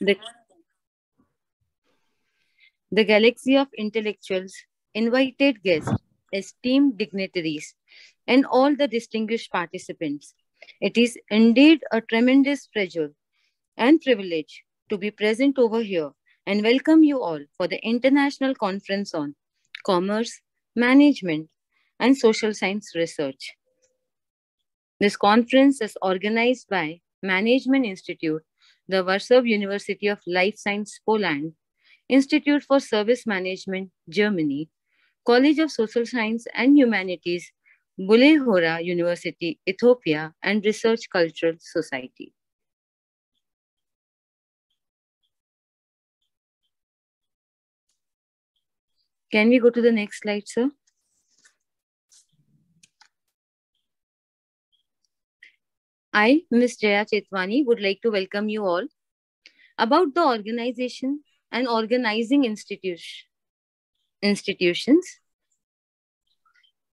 The, the galaxy of intellectuals, invited guests, esteemed dignitaries, and all the distinguished participants. It is indeed a tremendous pleasure and privilege to be present over here and welcome you all for the International Conference on Commerce, Management, and Social Science Research. This conference is organized by Management Institute, the Warsaw University of Life Science, Poland, Institute for Service Management, Germany, College of Social Science and Humanities, Bule Hora University, Ethiopia, and Research Cultural Society. Can we go to the next slide, sir? I, Ms. Jaya Chetwani, would like to welcome you all. About the organization and organizing institution, institutions,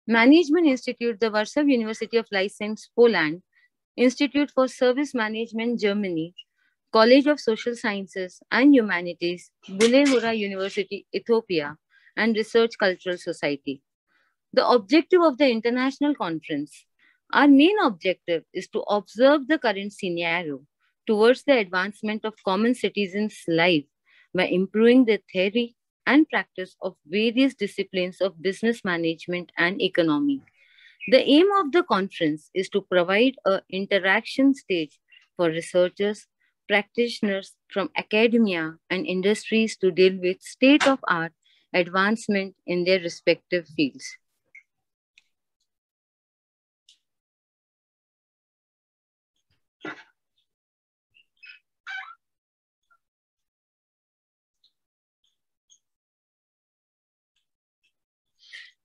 Management Institute, the Warsaw University of Life Science, Poland, Institute for Service Management, Germany, College of Social Sciences and Humanities, Bule Hora University, Ethiopia, and Research Cultural Society. The objective of the international conference our main objective is to observe the current scenario towards the advancement of common citizens' life by improving the theory and practice of various disciplines of business management and economy. The aim of the conference is to provide an interaction stage for researchers, practitioners from academia and industries to deal with state-of-art advancement in their respective fields.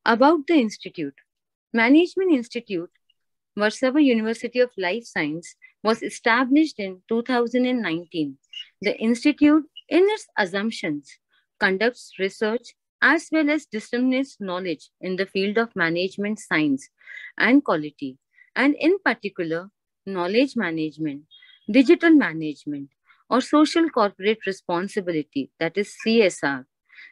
About the institute, Management Institute, Warsaw University of Life Science, was established in 2019. The institute, in its assumptions, conducts research as well as disseminates knowledge in the field of management science and quality, and in particular, knowledge management, digital management, or social corporate responsibility, that is CSR.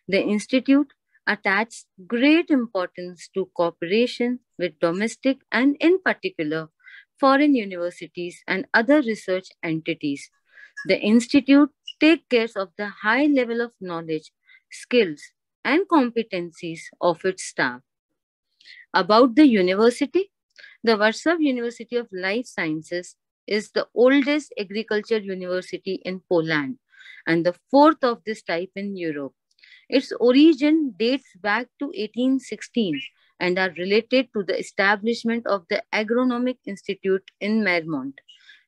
The institute attaches great importance to cooperation with domestic and, in particular, foreign universities and other research entities. The Institute takes care of the high level of knowledge, skills, and competencies of its staff. About the university, the Warsaw University of Life Sciences is the oldest agriculture university in Poland and the fourth of this type in Europe. Its origin dates back to 1816 and are related to the establishment of the Agronomic Institute in Marymont.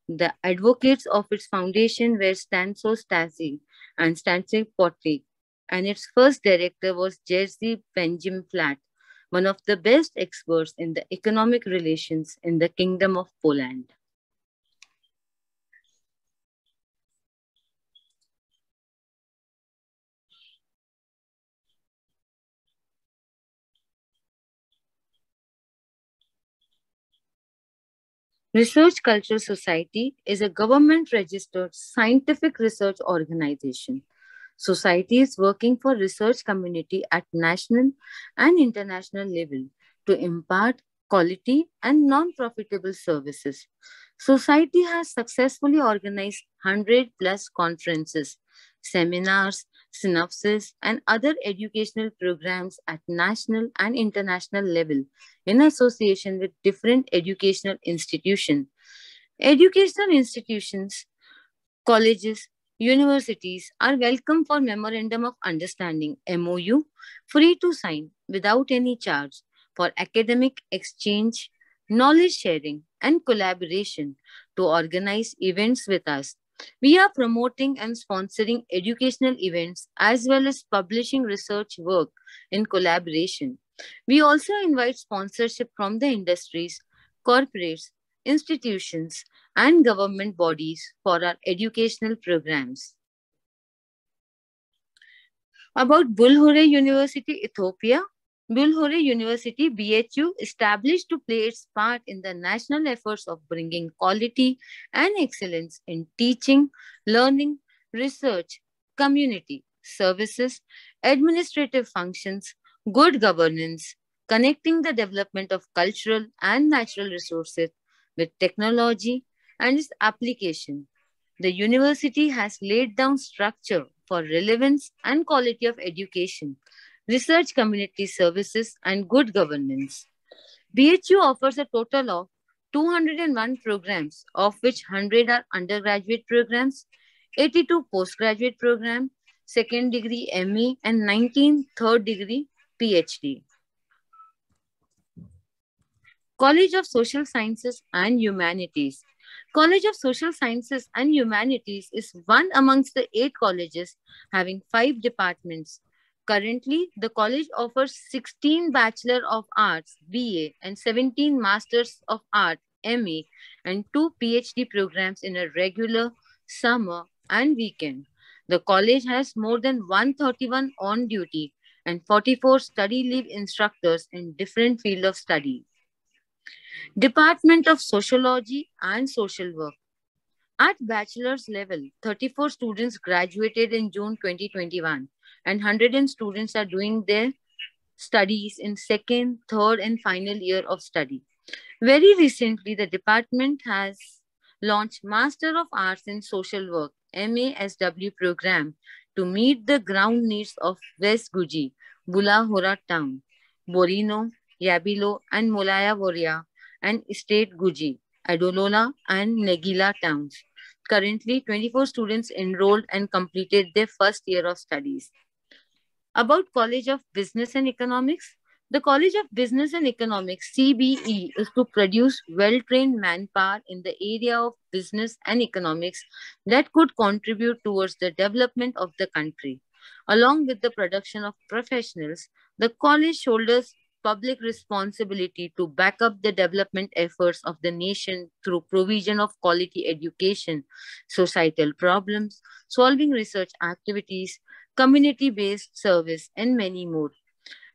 The advocates of its foundation were Stanislaw Staszic and Stanislaw Potlik, and its first director was Jerzy Benjamin Flatt, one of the best experts in the economic relations in the Kingdom of Poland. Research Culture Society is a government registered scientific research organization. Society is working for research community at national and international level to impart quality and non-profitable services. Society has successfully organized 100 plus conferences, seminars, synopsis, and other educational programs at national and international level in association with different educational institutions. Educational institutions, colleges, universities are welcome for Memorandum of Understanding MOU free to sign without any charge for academic exchange, knowledge sharing, and collaboration to organize events with us we are promoting and sponsoring educational events as well as publishing research work in collaboration. We also invite sponsorship from the industries, corporates, institutions, and government bodies for our educational programs. About Bule Hora University, Ethiopia, Bule Hora University, BHU, established to play its part in the national efforts of bringing quality and excellence in teaching, learning, research, community, services, administrative functions, good governance, connecting the development of cultural and natural resources with technology and its application. The university has laid down structure for relevance and quality of education, research community services, and good governance. BHU offers a total of 201 programs, of which 100 are undergraduate programs, 82 postgraduate programs, second degree ME, and 19 third degree PhD. College of Social Sciences and Humanities. College of Social Sciences and Humanities is one amongst the eight colleges having five departments Currently, the college offers 16 Bachelor of Arts BA and 17 Masters of Art MA and two PhD programs in a regular, summer, and weekend. The college has more than 131 on duty and 44 study leave instructors in different field of study. Department of Sociology and Social Work. At bachelor's level, 34 students graduated in June 2021 and 100 students are doing their studies in second, third, and final year of study. Very recently, the department has launched Master of Arts in Social Work, MASW program to meet the ground needs of West Guji, Bule Hora town, Borino, Yabilo, and Molaya Voria, and State Guji, Adolola, and Negila towns. Currently, 24 students enrolled and completed their first year of studies. About College of Business and Economics, the College of Business and Economics, CBE, is to produce well-trained manpower in the area of business and economics that could contribute towards the development of the country. Along with the production of professionals, the college shoulders public responsibility to back up the development efforts of the nation through provision of quality education, societal problems, solving research activities, community based service, and many more.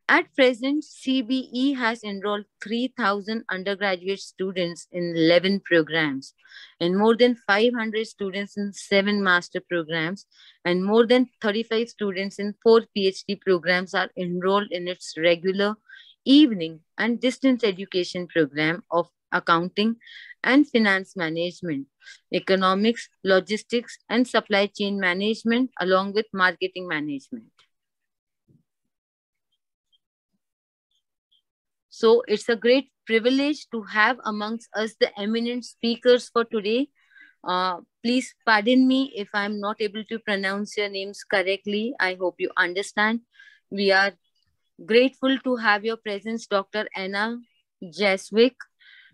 At present, CBE has enrolled 3,000 undergraduate students in 11 programs, and more than 500 students in seven master programs, and more than 35 students in four PhD programs are enrolled in its regular evening and distance education program of accounting and finance management, economics, logistics, and supply chain management, along with marketing management. So it's a great privilege to have amongst us the eminent speakers for today. Uh, please pardon me if I'm not able to pronounce your names correctly. I hope you understand. We are grateful to have your presence, Dr. Anna Jeswick,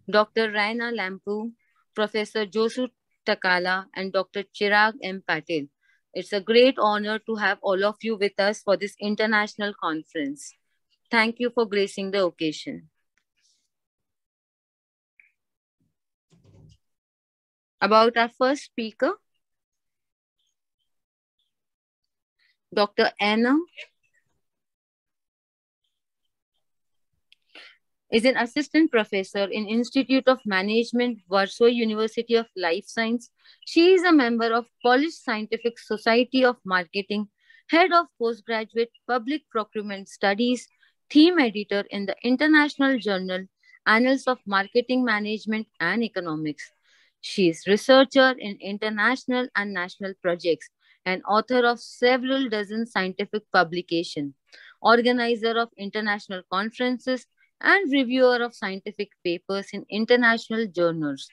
Dr. Raina Lampu, Professor Josu Takala, and Dr. Chirag M. Patel. It's a great honor to have all of you with us for this international conference. Thank you for gracing the occasion. About our first speaker, Dr. Anna is an assistant professor in Institute of Management, Warsaw University of Life Science. She is a member of Polish Scientific Society of Marketing, head of postgraduate public procurement studies, theme editor in the international journal Annals of Marketing Management and Economics. She is researcher in international and national projects and author of several dozen scientific publications, organizer of international conferences, and reviewer of scientific papers in international journals.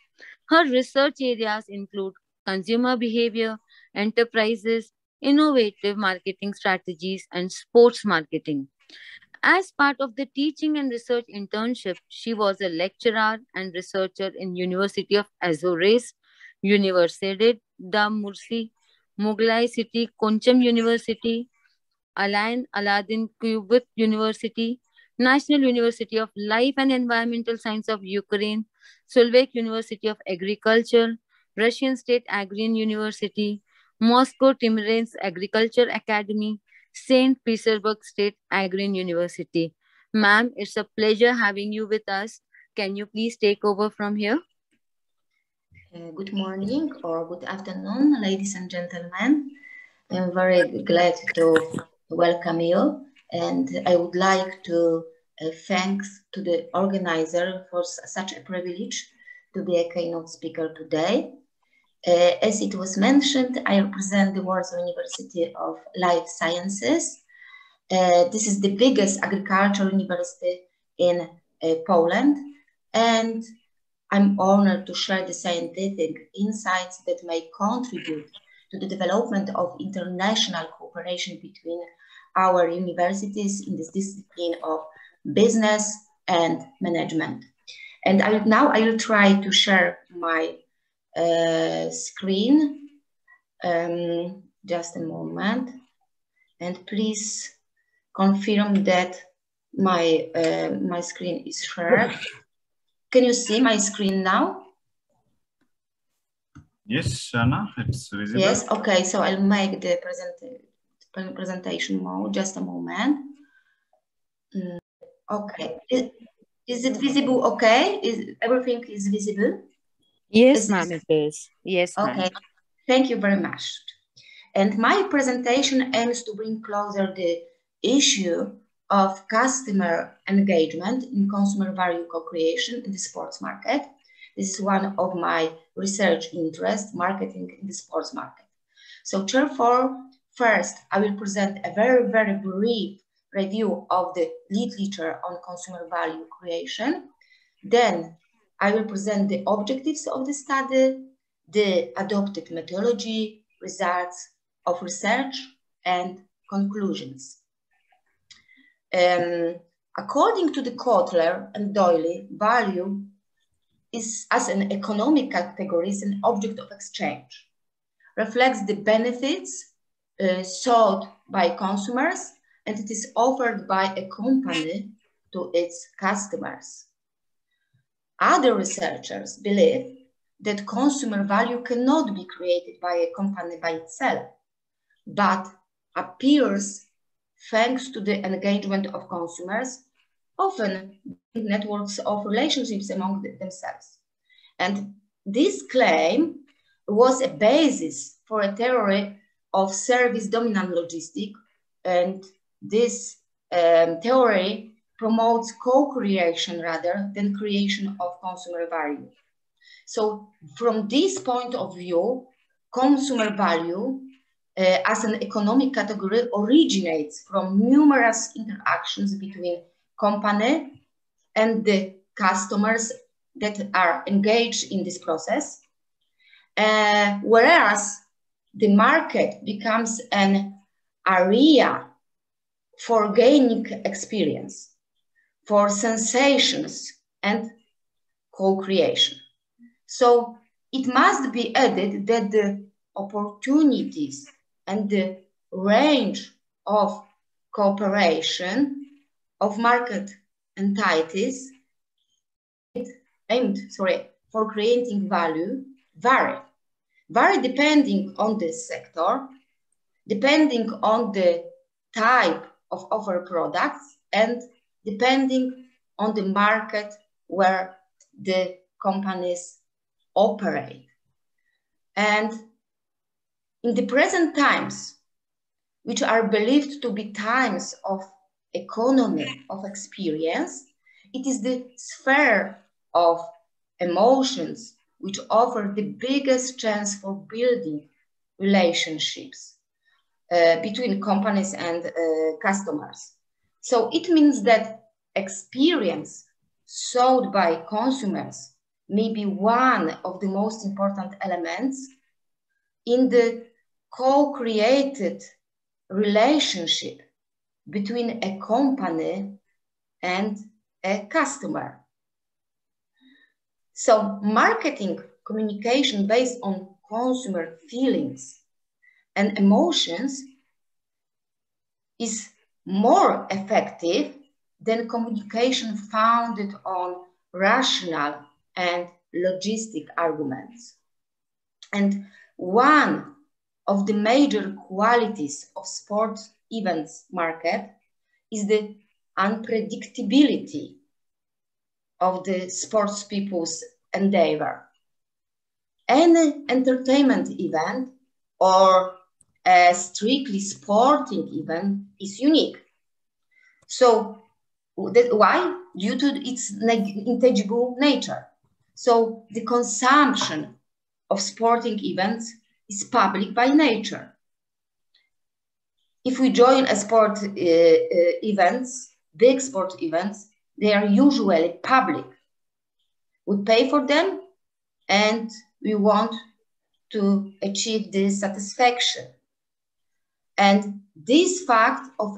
Her research areas include consumer behavior, enterprises, innovative marketing strategies, and sports marketing. As part of the teaching and research internship, she was a lecturer and researcher in University of Azores, Universidad da Murcia, Muğla Sıtkı Koçman University, Alanya Alaaddin Keykubat University, National University of Life and Environmental Science of Ukraine, Slovak University of Agriculture, Russian State Agrarian University, Moscow Timiryazev Agriculture Academy, St. Petersburg State Agrarian University. Ma'am, it's a pleasure having you with us. Can you please take over from here? Uh, good morning or good afternoon, ladies and gentlemen. I'm very glad to welcome you, and I would like to uh, thanks to the organizer for such a privilege to be a keynote speaker today. Uh, as it was mentioned, I represent the Warsaw University of Life Sciences. Uh, this is the biggest agricultural university in uh, Poland, and I'm honored to share the scientific insights that may contribute to the development of international cooperation between our universities in this discipline of business and management. And I, now I will try to share my uh, screen. Um, just a moment. And please confirm that my, uh, my screen is shared. Can you see my screen now? Yes, Anna, it's visible. Yes, okay, so I'll make the present, presentation mode, just a moment. Mm, okay, is, is it visible okay? Is everything is visible? Yes, ma'am, it is. Yes, Okay, thank you very much. And my presentation aims to bring closer the issue of customer engagement in consumer value co-creation in the sports market. This is one of my research interests, marketing in the sports market. So therefore, first, I will present a very, very brief review of the literature on consumer value creation. Then I will present the objectives of the study, the adopted methodology, results of research, and conclusions. Um, according to the Kotler and Doyle, value is as an economic category is an object of exchange, reflects the benefits uh, sought by consumers, and it is offered by a company to its customers. Other researchers believe that consumer value cannot be created by a company by itself, but appears thanks to the engagement of consumers, often networks of relationships among themselves. And this claim was a basis for a theory of service dominant logistic. And this um, theory promotes co-creation rather than creation of consumer value. So from this point of view, consumer value uh, as an economic category originates from numerous interactions between company and the customers that are engaged in this process. Uh, whereas the market becomes an area for gaining experience, for sensations and co-creation. So it must be added that the opportunities and the range of cooperation of market entities aimed sorry, for creating value vary. Vary depending on the sector, depending on the type of offer products, and depending on the market where the companies operate. And in the present times, which are believed to be times of economy, of experience, it is the sphere of emotions which offer the biggest chance for building relationships uh, between companies and uh, customers. So it means that experience sold by consumers may be one of the most important elements in the co-created relationship between a company and a customer. So marketing communication based on consumer feelings and emotions is more effective than communication founded on rational and logistic arguments. And one of the major qualities of sports events market is the unpredictability of the sports people's endeavor. Any entertainment event or a strictly sporting event is unique. So that, why? Due to its intangible nature. So the consumption of sporting events is public by nature. If we join a sport uh, uh, events, big sport events, they are usually public. We pay for them and we want to achieve this satisfaction. And this fact of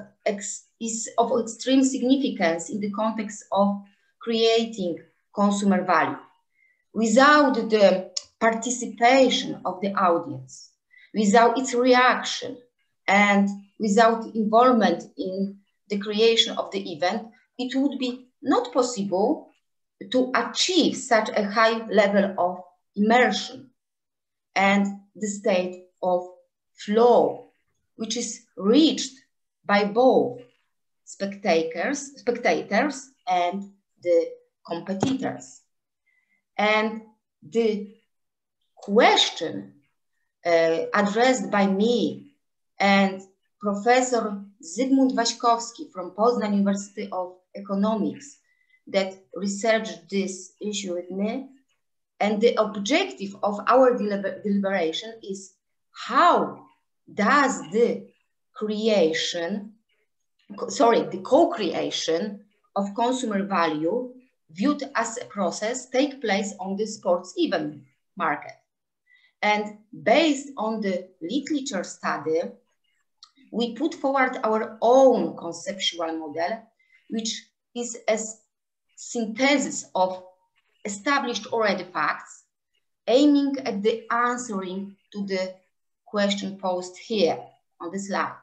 is of extreme significance in the context of creating consumer value. Without the participation of the audience, without its reaction, and without involvement in the creation of the event, it would be not possible to achieve such a high level of immersion and the state of flow, which is reached by both spectators, spectators and the competitors. And the question uh, addressed by me and Professor Zygmunt Waśkowski from Poznan University of Economics that researched this issue with me. And the objective of our deliber deliberation is how does the creation, sorry, the co-creation of consumer value viewed as a process take place on the sports event market. And based on the literature study, we put forward our own conceptual model, which is a synthesis of established already facts, aiming at the answering to the question posed here on the slide.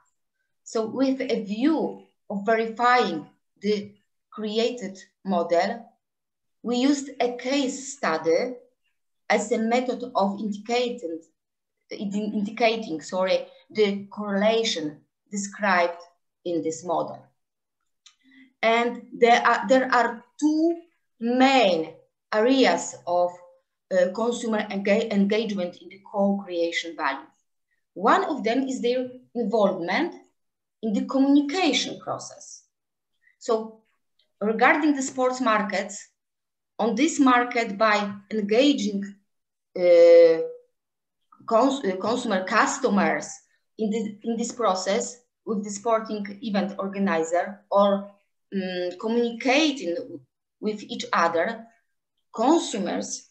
So with a view of verifying the created model, we used a case study as a method of indicating, indicating sorry, the correlation described in this model. And there are, there are two main areas of uh, consumer enga engagement in the co-creation value. One of them is their involvement in the communication process. So regarding the sports markets, on this market by engaging uh, cons uh, consumer customers in, the, in this process with the sporting event organizer or um, communicating with each other, consumers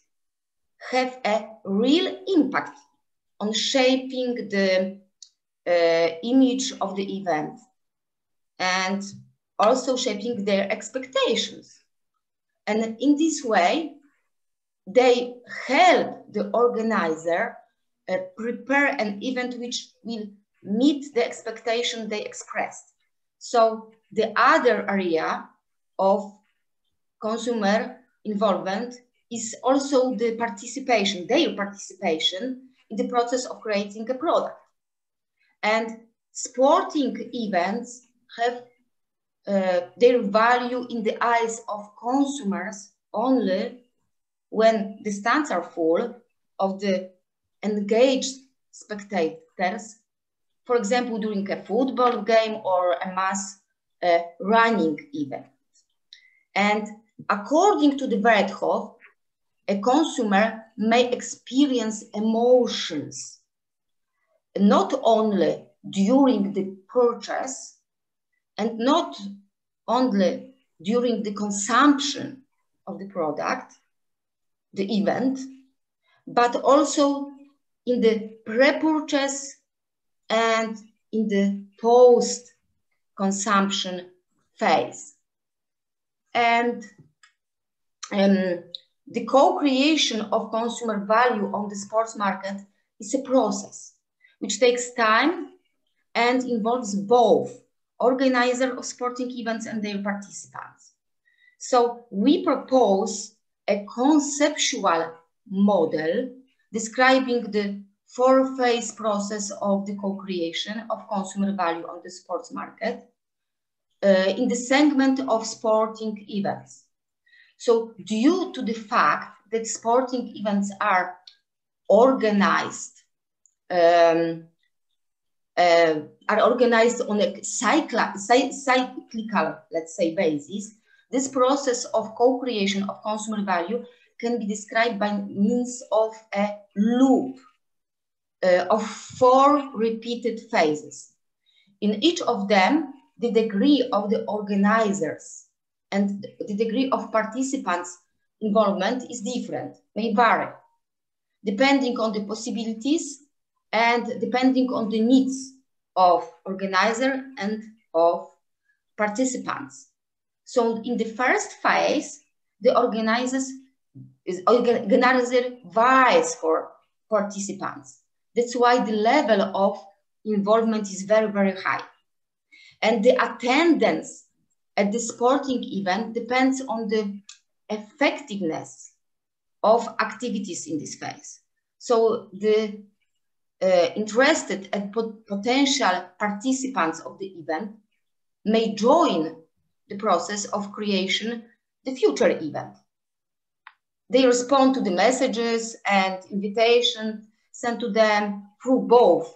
have a real impact on shaping the uh, image of the event and also shaping their expectations. And in this way, they help the organizer uh, prepare an event which will meet the expectation they expressed. So the other area of consumer involvement is also the participation, their participation in the process of creating a product. And sporting events have uh, their value in the eyes of consumers only when the stands are full of the engaged spectators, for example, during a football game or a mass uh, running event. And according to the Verhoef, a consumer may experience emotions not only during the purchase and not only during the consumption of the product, the event, but also in the pre-purchase and in the post-consumption phase. And um, the co-creation of consumer value on the sports market is a process which takes time and involves both organizer of sporting events and their participants. So we propose a conceptual model describing the four-phase process of the co-creation of consumer value on the sports market uh, in the segment of sporting events. So due to the fact that sporting events are organized um, uh, are organized on a cyclical, cyclical, let's say, basis, this process of co-creation of consumer value can be described by means of a loop uh, of four repeated phases. In each of them, the degree of the organizers and the degree of participants' involvement is different, may vary, depending on the possibilities and depending on the needs of organizer and of participants. So in the first phase, the organizers organizer vies for participants. That's why the level of involvement is very, very high. And the attendance at the sporting event depends on the effectiveness of activities in this phase. So the uh, interested and pot potential participants of the event may join the process of creation the future event. They respond to the messages and invitations sent to them through both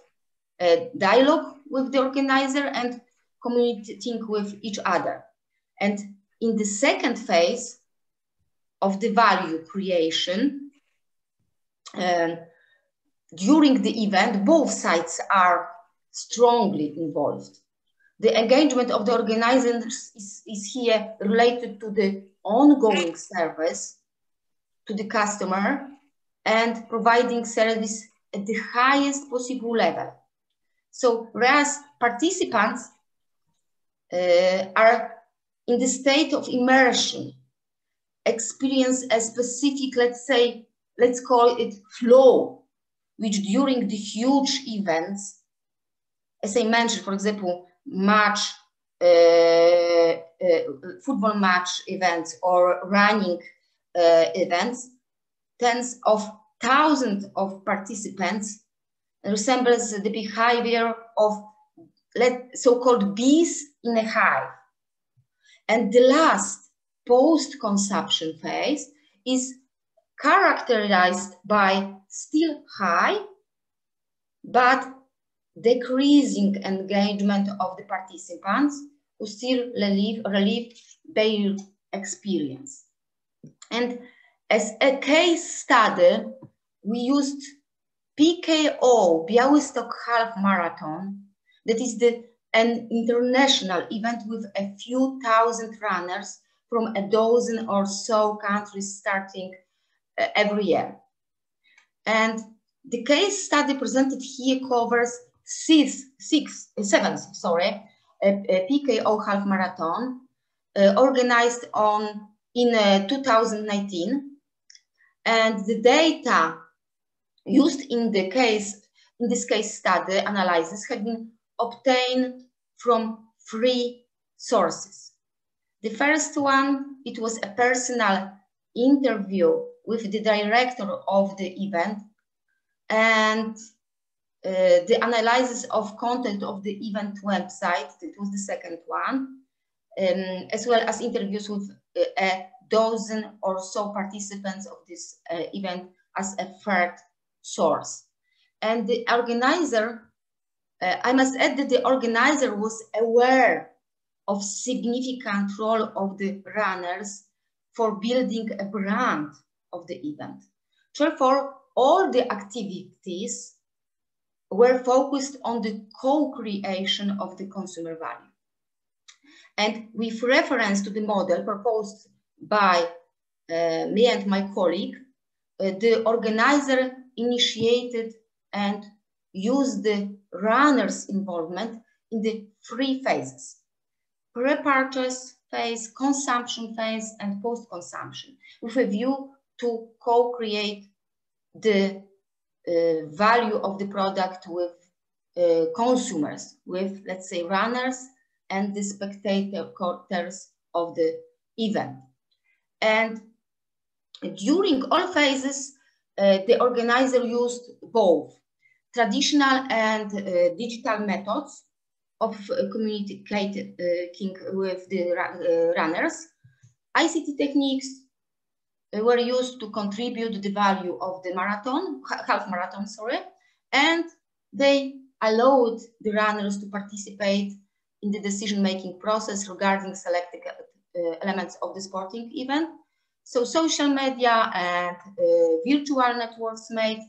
dialogue with the organizer and communicating with each other. And in the second phase of the value creation, uh, during the event, both sides are strongly involved. The engagement of the organizers is, is here related to the ongoing service to the customer and providing service at the highest possible level. So whereas participants uh, are in the state of immersion, experience a specific, let's say, let's call it flow, which during the huge events, as I mentioned, for example, match, uh, uh, football match events or running uh, events, tens of thousands of participants resembles the behavior of so-called bees in a hive. And the last post-consumption phase is characterized by still high, but decreasing engagement of the participants who still relieve, relieve their experience. And as a case study, we used PKO Białystok Half Marathon, that is the, an international event with a few thousand runners from a dozen or so countries starting uh, every year. And the case study presented here covers six, six seven, sorry, a, a PKO half marathon uh, organized on in uh, 2019. And the data used in the case, in this case study analysis have been obtained from three sources. The first one, it was a personal interview with the director of the event and uh, the analysis of content of the event website, that was the second one, um, as well as interviews with uh, a dozen or so participants of this uh, event as a third source. And the organizer, uh, I must add that the organizer was aware of significant role of the runners for building a brand of the event. Therefore, all the activities were focused on the co-creation of the consumer value. And with reference to the model proposed by uh, me and my colleague, uh, the organizer initiated and used the runner's involvement in the three phases, pre-purchase phase, consumption phase, and post-consumption, with a view to co-create the uh, value of the product with uh, consumers, with, let's say, runners and the spectators of the event. And during all phases, the organizer used both traditional and uh, digital methods of uh, communicating with the runners. ICT techniques were used to contribute the value of the marathon, half marathon, sorry, and they allowed the runners to participate in the decision-making process regarding selected uh, elements of the sporting event. So social media and uh, virtual networks made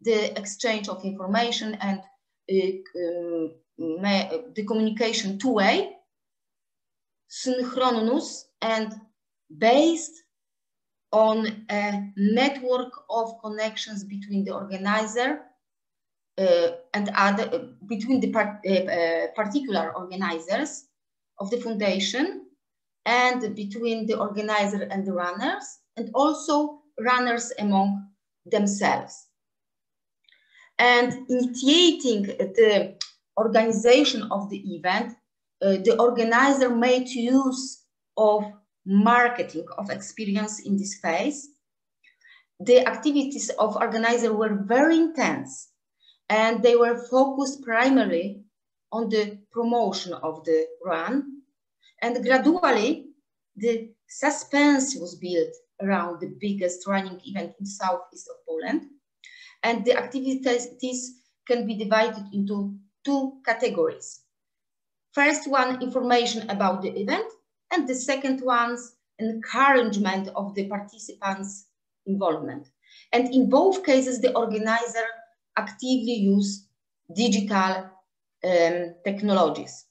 the exchange of information and uh, um, the communication two-way, synchronous and based on a network of connections between the organizer uh, and other uh, between the uh, uh, particular organizers of the foundation and between the organizer and the runners and also runners among themselves and initiating the organization of the event uh, the organizer made use of marketing of experience in this phase. The activities of organizer were very intense and they were focused primarily on the promotion of the run. And gradually, the suspense was built around the biggest running event in southeast of Poland. And the activities can be divided into two categories. First one, information about the event, and the second one's encouragement of the participants' involvement. And in both cases, the organizer actively use digital um, technologies.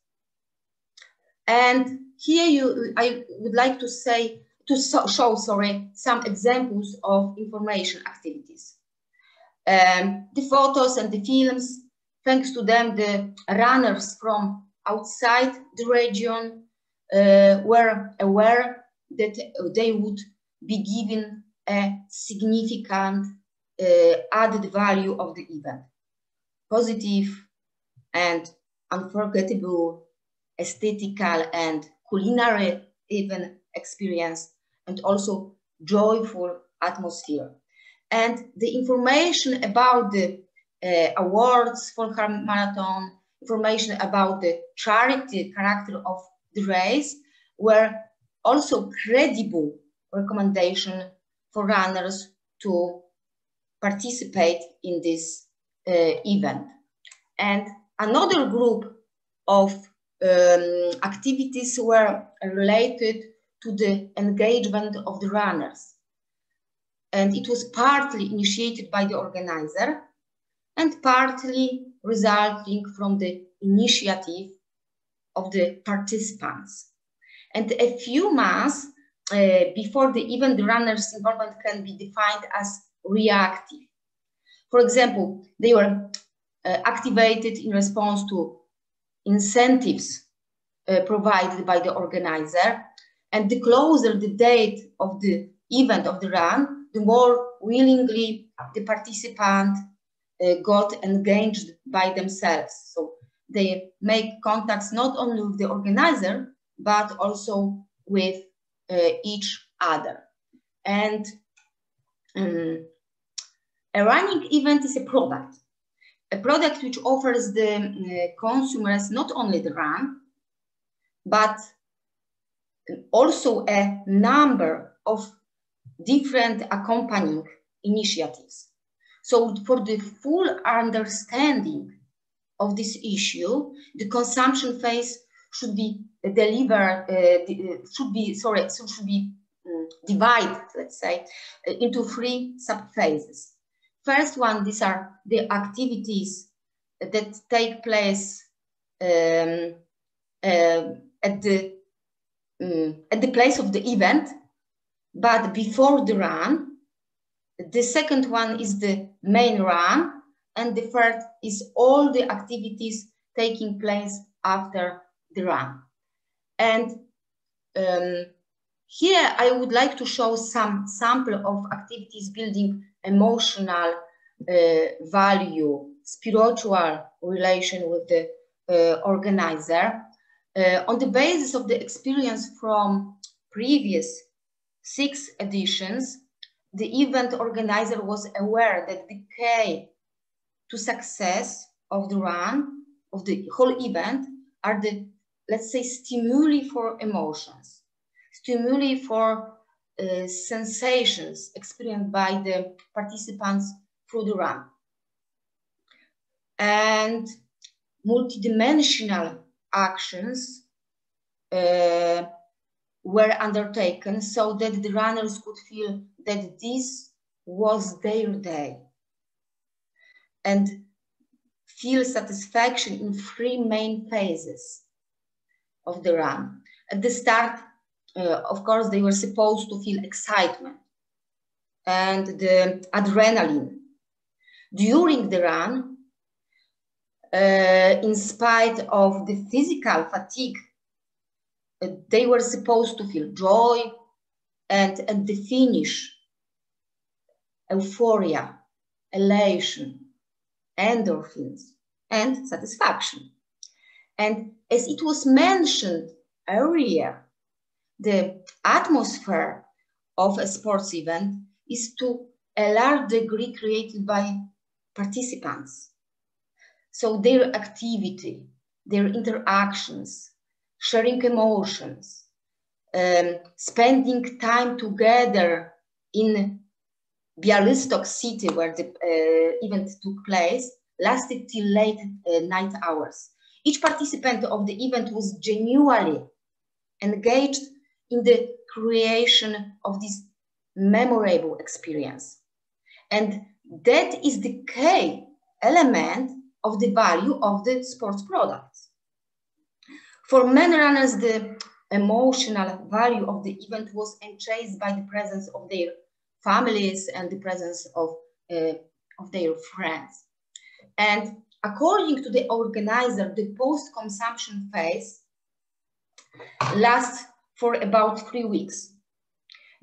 And here you, I would like to say, to so, show, sorry, some examples of information activities. Um, the photos and the films, thanks to them, the runners from outside the region uh, were aware that they would be given a significant uh, added value of the event. Positive and unforgettable aesthetical and culinary even experience and also joyful atmosphere. And the information about the uh, awards for her marathon, information about the charity character of the race were also credible recommendation for runners to participate in this uh, event. And another group of um, activities were related to the engagement of the runners. And it was partly initiated by the organizer and partly resulting from the initiative of the participants. And a few months uh, before the event, the runner's involvement can be defined as reactive. For example, they were uh, activated in response to incentives uh, provided by the organizer. And the closer the date of the event of the run, the more willingly the participant uh, got engaged by themselves. So they make contacts not only with the organizer, but also with uh, each other. And um, a running event is a product, a product which offers the uh, consumers not only the run, but also a number of different accompanying initiatives. So for the full understanding of this issue, the consumption phase should be delivered, uh, uh, should be, sorry, should be um, divided, let's say, uh, into three subphases. First one, these are the activities that take place um, uh, at the um, at the place of the event, but before the run. The second one is the main run, and the third is all the activities taking place after the run. And um, here I would like to show some sample of activities building emotional uh, value, spiritual relation with the uh, organizer. Uh, on the basis of the experience from previous six editions, the event organizer was aware that the key to success of the run, of the whole event, are the, let's say, stimuli for emotions, stimuli for uh, sensations experienced by the participants through the run. And multidimensional actions uh, were undertaken so that the runners could feel that this was their day and feel satisfaction in three main phases of the run. At the start, uh, of course, they were supposed to feel excitement and the adrenaline. During the run, uh, in spite of the physical fatigue, uh, they were supposed to feel joy and at the finish, euphoria, elation, endorphins, and satisfaction. And as it was mentioned earlier, the atmosphere of a sports event is to a large degree created by participants. So their activity, their interactions, sharing emotions, um, spending time together in Bialystok city where the uh, event took place lasted till late uh, night hours. Each participant of the event was genuinely engaged in the creation of this memorable experience. And that is the key element of the value of the sports products. For many runners, the emotional value of the event was enhanced by the presence of their families and the presence of, uh, of their friends. And according to the organizer, the post-consumption phase lasts for about three weeks.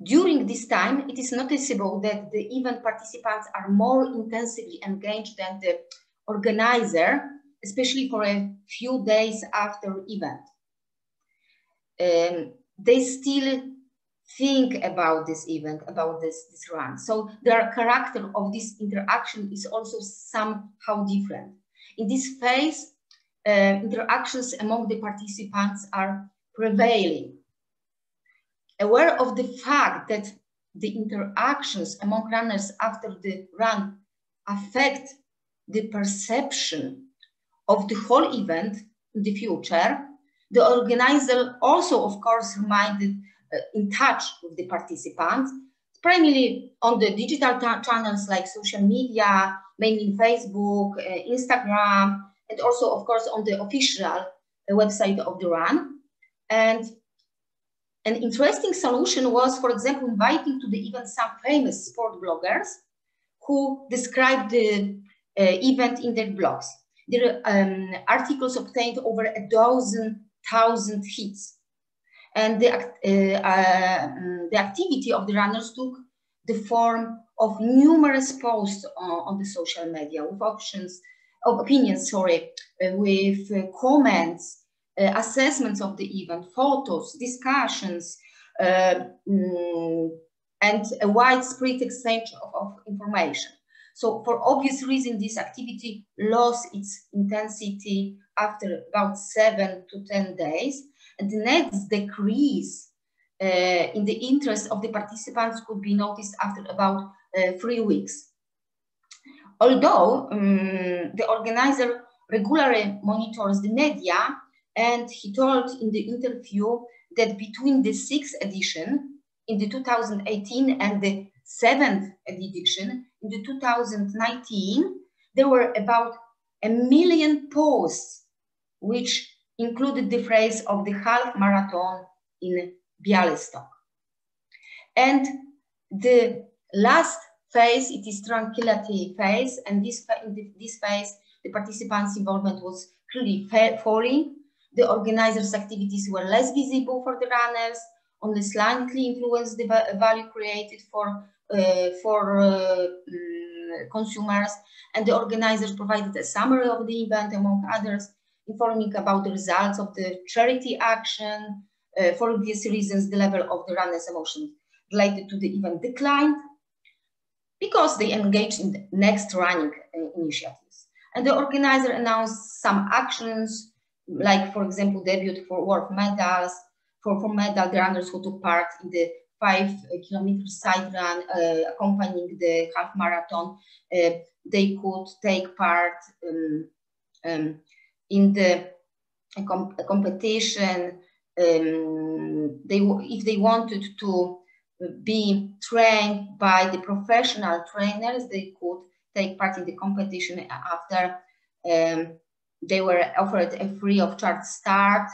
During this time, it is noticeable that the event participants are more intensively engaged than the organizer, especially for a few days after event. Um, they still think about this event, about this, this run. So their character of this interaction is also somehow different. In this phase, uh, interactions among the participants are prevailing. Aware of the fact that the interactions among runners after the run affect the perception of the whole event in the future, the organizer also, of course, reminded uh, in touch with the participants, primarily on the digital channels like social media, mainly Facebook, uh, Instagram, and also, of course, on the official uh, website of the run. And an interesting solution was, for example, inviting to the event some famous sport bloggers who described the uh, event in their blogs. Their um, articles obtained over a dozen thousand hits. And the, uh, uh, the activity of the runners took the form of numerous posts on, on the social media with options, of opinions, sorry, uh, with uh, comments, assessments of the event, photos, discussions, mm, and a widespread exchange of, of information. So for obvious reason, this activity lost its intensity after about seven to 10 days. And the next decrease uh, in the interest of the participants could be noticed after about uh, three weeks. Although um, the organizer regularly monitors the media, and he told in the interview that between the sixth edition in the 2018 and the seventh edition in the 2019, there were about a million posts which included the phrase of the half marathon in Bialystok. And the last phase, it is tranquility phase, and this, in this phase, the participants' involvement was clearly falling. The organizers' activities were less visible for the runners, only slightly influenced the value created for uh, for uh, mm, consumers, and the organizers provided a summary of the event, among others, informing about the results of the charity action. Uh, for these reasons, the level of the runners' emotion related to the event declined because they engaged in the next running initiatives. And the organizer announced some actions, like, for example, debut for world medals, for, for medal, runners who took part in the five kilometer side run uh, accompanying the half marathon, uh, they could take part um, um, in the com competition, um, they if they wanted to be trained by the professional trainers, they could take part in the competition after um, they were offered a free of charge start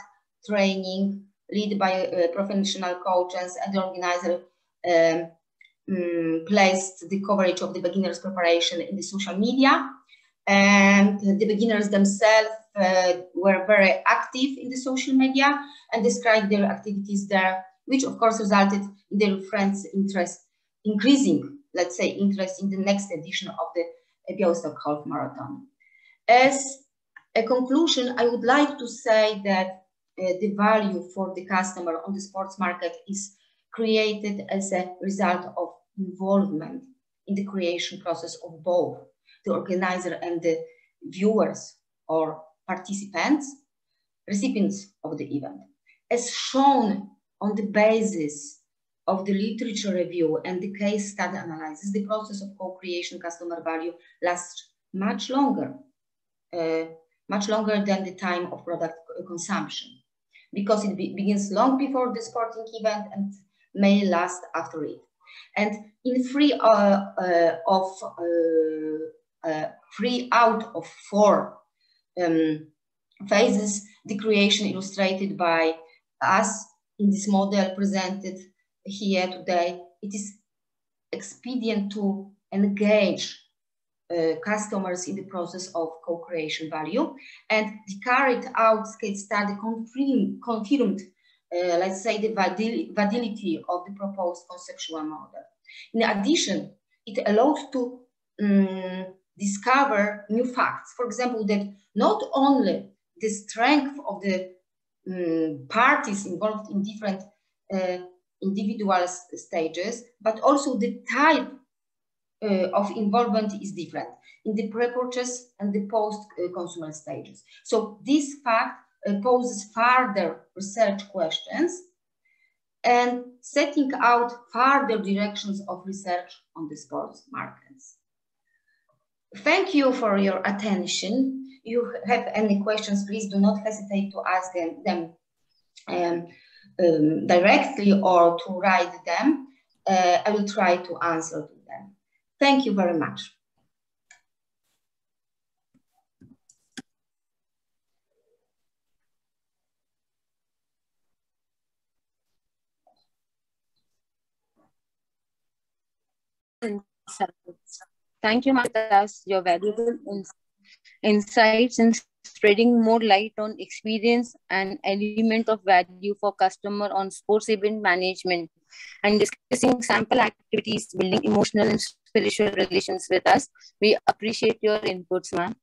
training led by uh, professional coaches and the organizer um, um, placed the coverage of the beginners preparation in the social media and the beginners themselves uh, were very active in the social media and described their activities there which of course resulted in their friends interest increasing let's say interest in the next edition of the Białystok Half Marathon. As a conclusion, I would like to say that uh, the value for the customer on the sports market is created as a result of involvement in the creation process of both the organizer and the viewers or participants, recipients of the event. As shown on the basis of the literature review and the case study analysis, the process of co-creation customer value lasts much longer, uh, much longer than the time of product consumption, because it be begins long before the sporting event and may last after it. And in three uh, uh, of uh, uh, three out of four um, phases, the creation illustrated by us in this model presented here today, it is expedient to engage uh, customers in the process of co-creation value. And the carried out case study confirmed, confirmed uh, let's say, the validity of the proposed conceptual model. In addition, it allowed to um, discover new facts. For example, that not only the strength of the um, parties involved in different uh, individual stages, but also the type uh, of involvement is different in the pre-purchase and the post-consumer stages. So this fact uh, poses further research questions and setting out further directions of research on the sports markets. Thank you for your attention. If you have any questions, please do not hesitate to ask them, them um, um, directly or to write them, uh, I will try to answer. Thank you very much. Thank you, Matas. Your valuable insights and spreading more light on experience and element of value for customer on sports event management and discussing sample activities, building emotional and spiritual relations with us. We appreciate your inputs, ma'am.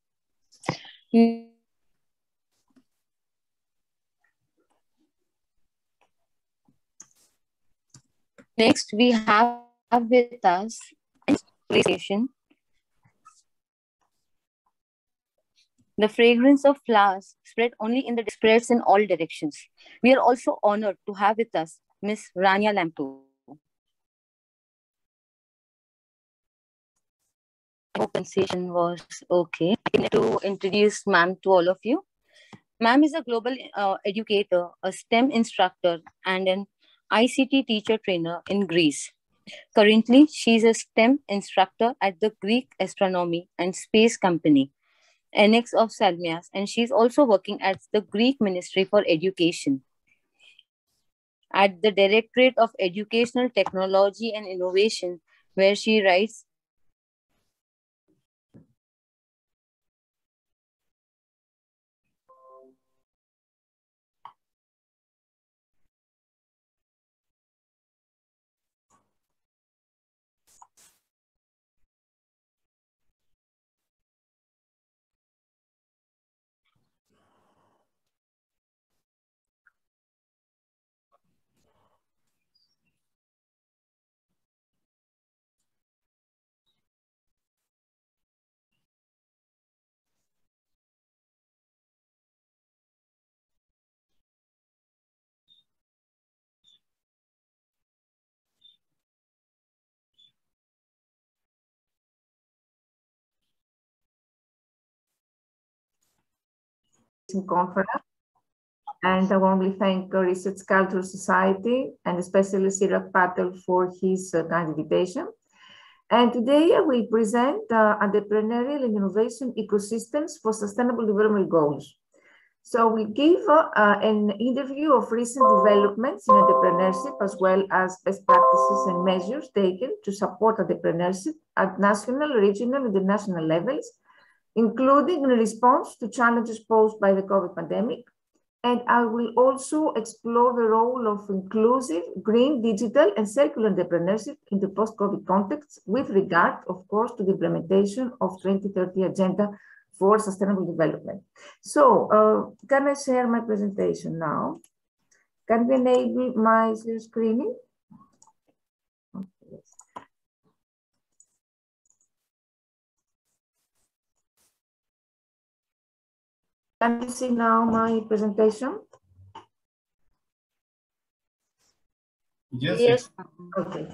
Next, we have with us The fragrance of flowers spread only in the spreads in all directions. We are also honored to have with us Miss Rania Lampou. Open session was okay. To introduce ma'am to all of you. Ma'am is a global uh, educator, a STEM instructor, and an ICT teacher trainer in Greece. Currently, she is a STEM instructor at the Greek Astronomy and Space Company annex of Salmias, and she's also working at the Greek Ministry for Education. At the Directorate of Educational Technology and Innovation, where she writes conference. And I warmly thank the Research Cultural Society and especially Chirag Patel for his uh, kind invitation. And today I will present uh, entrepreneurial and innovation ecosystems for sustainable development goals. So we give uh, an interview of recent developments in entrepreneurship as well as best practices and measures taken to support entrepreneurship at national, regional, and international levels, including in response to challenges posed by the COVID pandemic, and I will also explore the role of inclusive, green, digital, and circular entrepreneurship in the post-COVID context with regard, of course, to the implementation of 2030 Agenda for Sustainable Development. So, uh, can I share my presentation now? Can we enable my screening? Can you see now my presentation? Yes. Yes. Okay.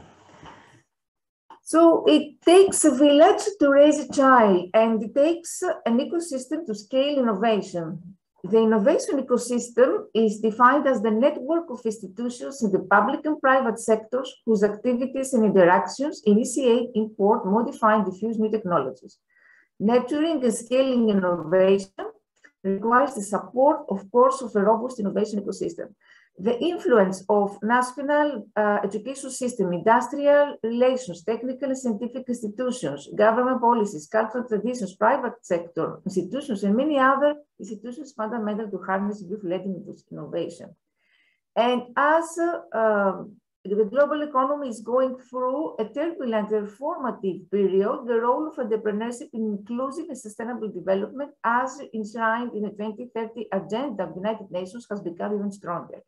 So it takes a village to raise a child and it takes an ecosystem to scale innovation. The innovation ecosystem is defined as the network of institutions in the public and private sectors whose activities and interactions initiate, import, modify, and diffuse new technologies. Nurturing and scaling innovation requires the support, of course, of a robust innovation ecosystem. The influence of national uh, education system, industrial relations, technical and scientific institutions, government policies, cultural traditions, private sector institutions, and many other institutions fundamental to harness youth-led innovation. And as uh, um, the global economy is going through a turbulent and reformative period, the role of entrepreneurship in inclusive and sustainable development as enshrined in the 2030 Agenda of the United Nations has become even stronger.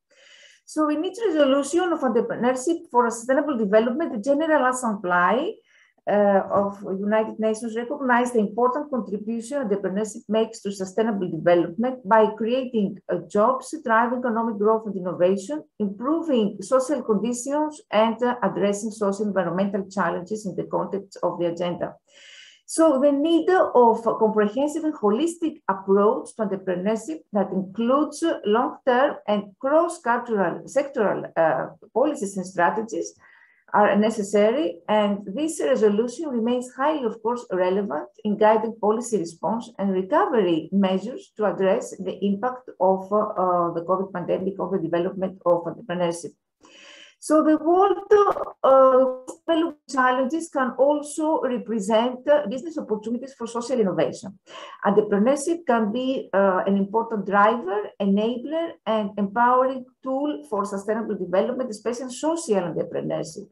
So in each resolution of entrepreneurship for sustainable development, the General Assembly of United Nations recognize the important contribution entrepreneurship makes to sustainable development by creating jobs, driving economic growth and innovation, improving social conditions, and addressing social environmental challenges in the context of the agenda. So the need of a comprehensive and holistic approach to entrepreneurship that includes long-term and cross-cultural sectoral uh, policies and strategies are necessary, and this resolution remains highly, of course, relevant in guiding policy response and recovery measures to address the impact of uh, the COVID pandemic on the development of entrepreneurship. So the world uh, challenges can also represent uh, business opportunities for social innovation. Entrepreneurship can be uh, an important driver, enabler, and empowering tool for sustainable development, especially social entrepreneurship.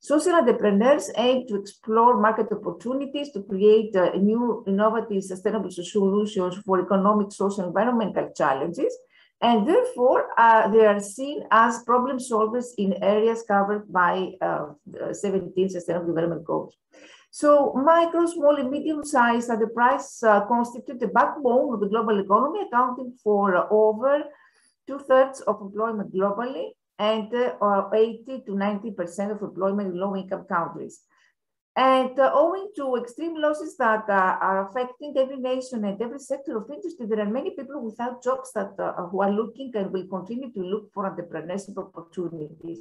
Social entrepreneurs aim to explore market opportunities to create uh, new, innovative, sustainable solutions for economic, social, environmental challenges. And therefore, uh, they are seen as problem solvers in areas covered by uh, 17 Sustainable Development Goals. So micro, small, and medium-sized enterprises uh, constitute the backbone of the global economy, accounting for uh, over two-thirds of employment globally and uh, 80 to 90% of employment in low-income countries. And uh, owing to extreme losses that uh, are affecting every nation and every sector of industry, there are many people without jobs that uh, who are looking and will continue to look for entrepreneurship opportunities.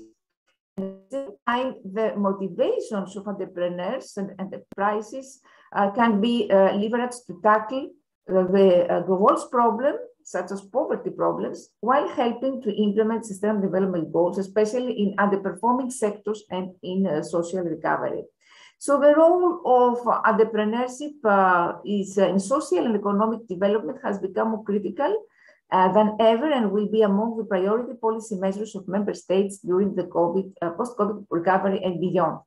Same time, the motivations of entrepreneurs and enterprises uh, can be uh, leveraged to tackle uh, the, world's problem such as poverty problems, while helping to implement sustainable development goals, especially in underperforming sectors and in social recovery. So the role of entrepreneurship uh, is uh, in social and economic development has become more critical uh, than ever and will be among the priority policy measures of member states during the COVID, uh, post-COVID recovery and beyond.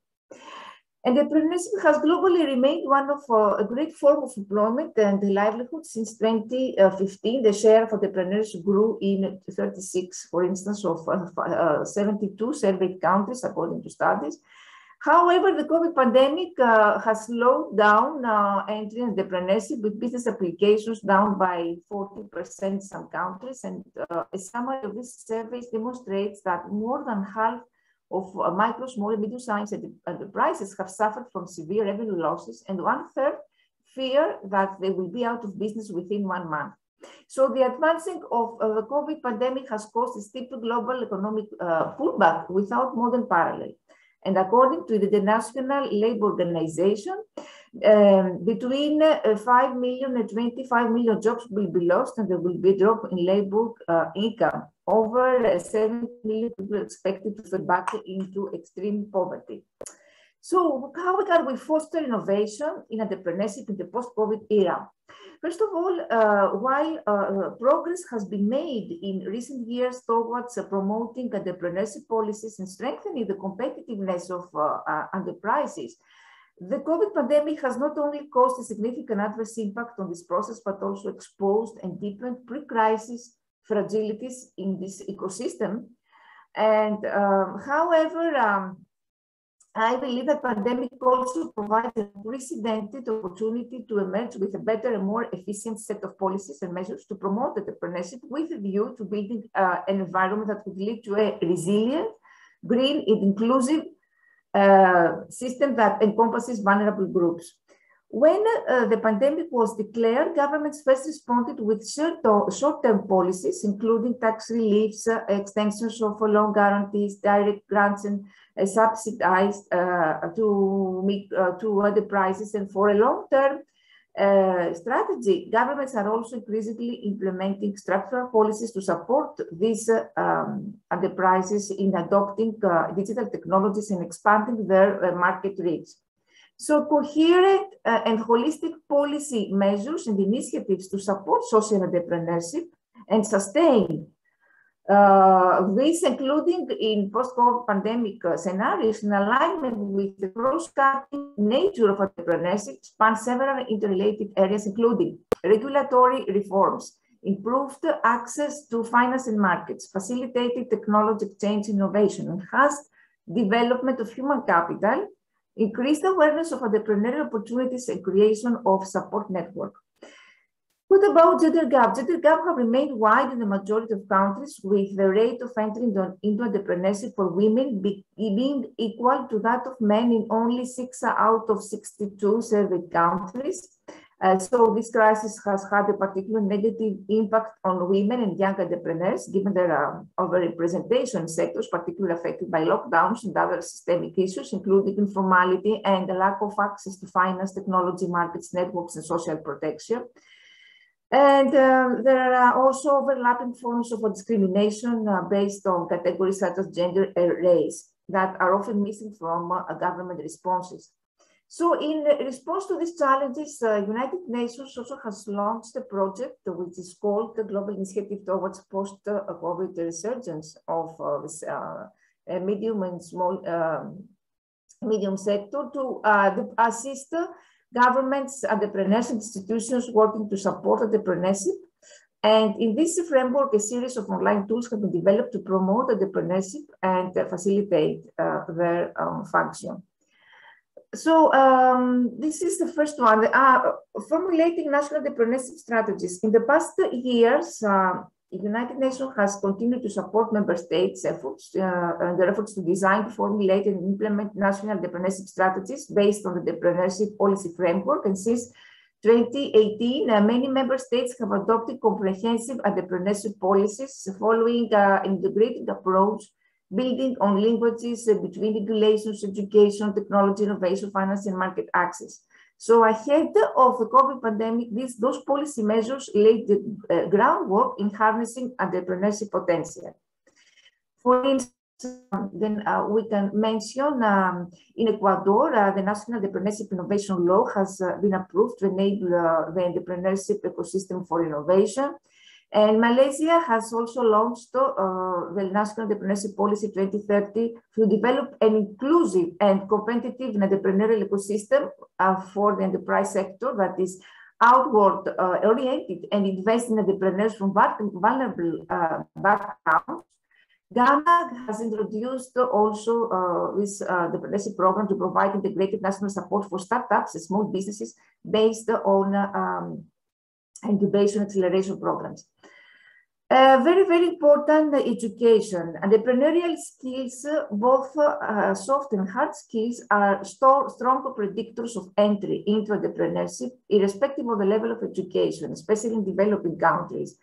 Entrepreneurship has globally remained one of uh, a great form of employment and livelihood since 2015. The share of entrepreneurs grew in 36, for instance, of uh, uh, 72 surveyed countries, according to studies. However, the COVID pandemic uh, has slowed down uh, entry entrepreneurship with business applications down by 40% in some countries. And uh, a summary of this survey demonstrates that more than half of uh, micro, small, and medium-sized enterprises have suffered from severe revenue losses, and one third fear that they will be out of business within one month. So the advancing of uh, the COVID pandemic has caused a steep global economic uh, pullback without modern parallel. And according to the International Labour Organization, um, between uh, 5 million and 25 million jobs will be lost and there will be a drop in labor uh, income. Over uh, 7 million people expected to fall back into extreme poverty. So how can we foster innovation in entrepreneurship in the post-COVID era? First of all, uh, while uh, progress has been made in recent years towards uh, promoting entrepreneurship policies and strengthening the competitiveness of uh, uh, enterprises, the COVID pandemic has not only caused a significant adverse impact on this process, but also exposed and deepened pre-crisis fragilities in this ecosystem. And um, however, um, I believe that pandemic also provides a unprecedented opportunity to emerge with a better and more efficient set of policies and measures to promote entrepreneurship with a view to building uh, an environment that would lead to a resilient, green, and inclusive uh, system that encompasses vulnerable groups. When uh, the pandemic was declared, governments first responded with short-term policies, including tax reliefs, uh, extensions of loan guarantees, direct grants, and uh, subsidized uh, to meet uh, to other prices. And for a long-term uh, strategy, governments are also increasingly implementing structural policies to support these um, enterprises in adopting digital technologies and expanding their market reach. So coherent uh, and holistic policy measures and initiatives to support social entrepreneurship and sustain uh, this, including in post-COVID pandemic uh, scenarios, in alignment with the cross-cutting nature of entrepreneurship, span several interrelated areas, including regulatory reforms, improved access to finance and markets, facilitated technology exchange innovation, enhanced development of human capital, increased awareness of entrepreneurial opportunities and creation of support network. What about gender gap? Gender gap have remained wide in the majority of countries with the rate of entering into, into entrepreneurship for women being equal to that of men in only six out of 62 surveyed countries. Uh, so this crisis has had a particular negative impact on women and young entrepreneurs, given their um, overrepresentation in sectors particularly affected by lockdowns and other systemic issues, including informality and the lack of access to finance, technology, markets, networks, and social protection. And um, there are also overlapping forms of discrimination uh, based on categories such as gender and race that are often missing from uh, government responses. So in response to these challenges, uh, United Nations also has launched a project which is called the Global Initiative Towards Post-COVID Resurgence of uh, uh, medium and small um, medium sector to uh, assist governments, entrepreneurs, institutions working to support entrepreneurship. And in this framework, a series of online tools have been developed to promote entrepreneurship and facilitate uh, their um, function. So um, this is the first one. Uh, formulating national entrepreneurship strategies. In the past years, uh, the United Nations has continued to support member states' efforts uh, and their efforts to design, formulate, and implement national entrepreneurship strategies based on the entrepreneurship policy framework. And since 2018, uh, many member states have adopted comprehensive entrepreneurship policies following uh, an integrated approach building on linkages between regulations, education, technology, innovation, finance, and market access. So ahead of the COVID pandemic, these, those policy measures laid the uh, groundwork in harnessing entrepreneurship potential. For instance, then uh, we can mention um, in Ecuador, uh, the National Entrepreneurship Innovation Law has uh, been approved to enable uh, the entrepreneurship ecosystem for innovation. And Malaysia has also launched uh, the National Entrepreneurship Policy 2030 to develop an inclusive and competitive entrepreneurial ecosystem uh, for the enterprise sector that is outward uh, oriented and invest in entrepreneurs from vulnerable uh, backgrounds. Ghana has introduced also uh, this uh, entrepreneurship program to provide integrated national support for startups and small businesses based on um, incubation acceleration programs. Uh, very, very important education. Entrepreneurial skills, both uh, soft and hard skills, are strong predictors of entry into entrepreneurship, irrespective of the level of education, especially in developing countries.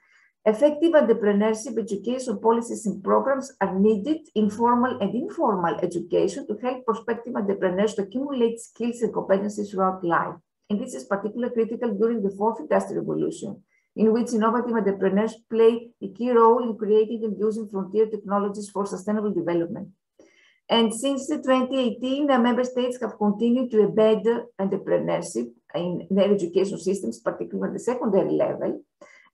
Effective entrepreneurship education policies and programs are needed in formal and informal education to help prospective entrepreneurs to accumulate skills and competencies throughout life. And this is particularly critical during the fourth industrial revolution in which innovative entrepreneurs play a key role in creating and using frontier technologies for sustainable development. And since 2018, the member states have continued to embed entrepreneurship in their education systems, particularly at the secondary level,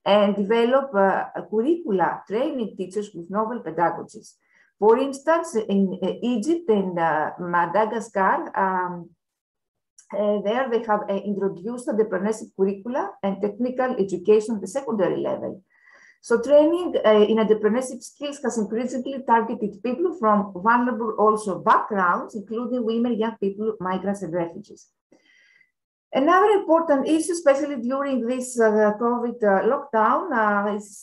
and develop uh, curricula training teachers with novel pedagogies. For instance, in uh, Egypt and uh, Madagascar, um, uh, there they have uh, introduced the entrepreneurship curricula and technical education at the secondary level. So training uh, in entrepreneurship skills has increasingly targeted people from vulnerable also backgrounds, including women, young people, migrants, and refugees. Another important issue, especially during this uh, COVID uh, lockdown, uh, is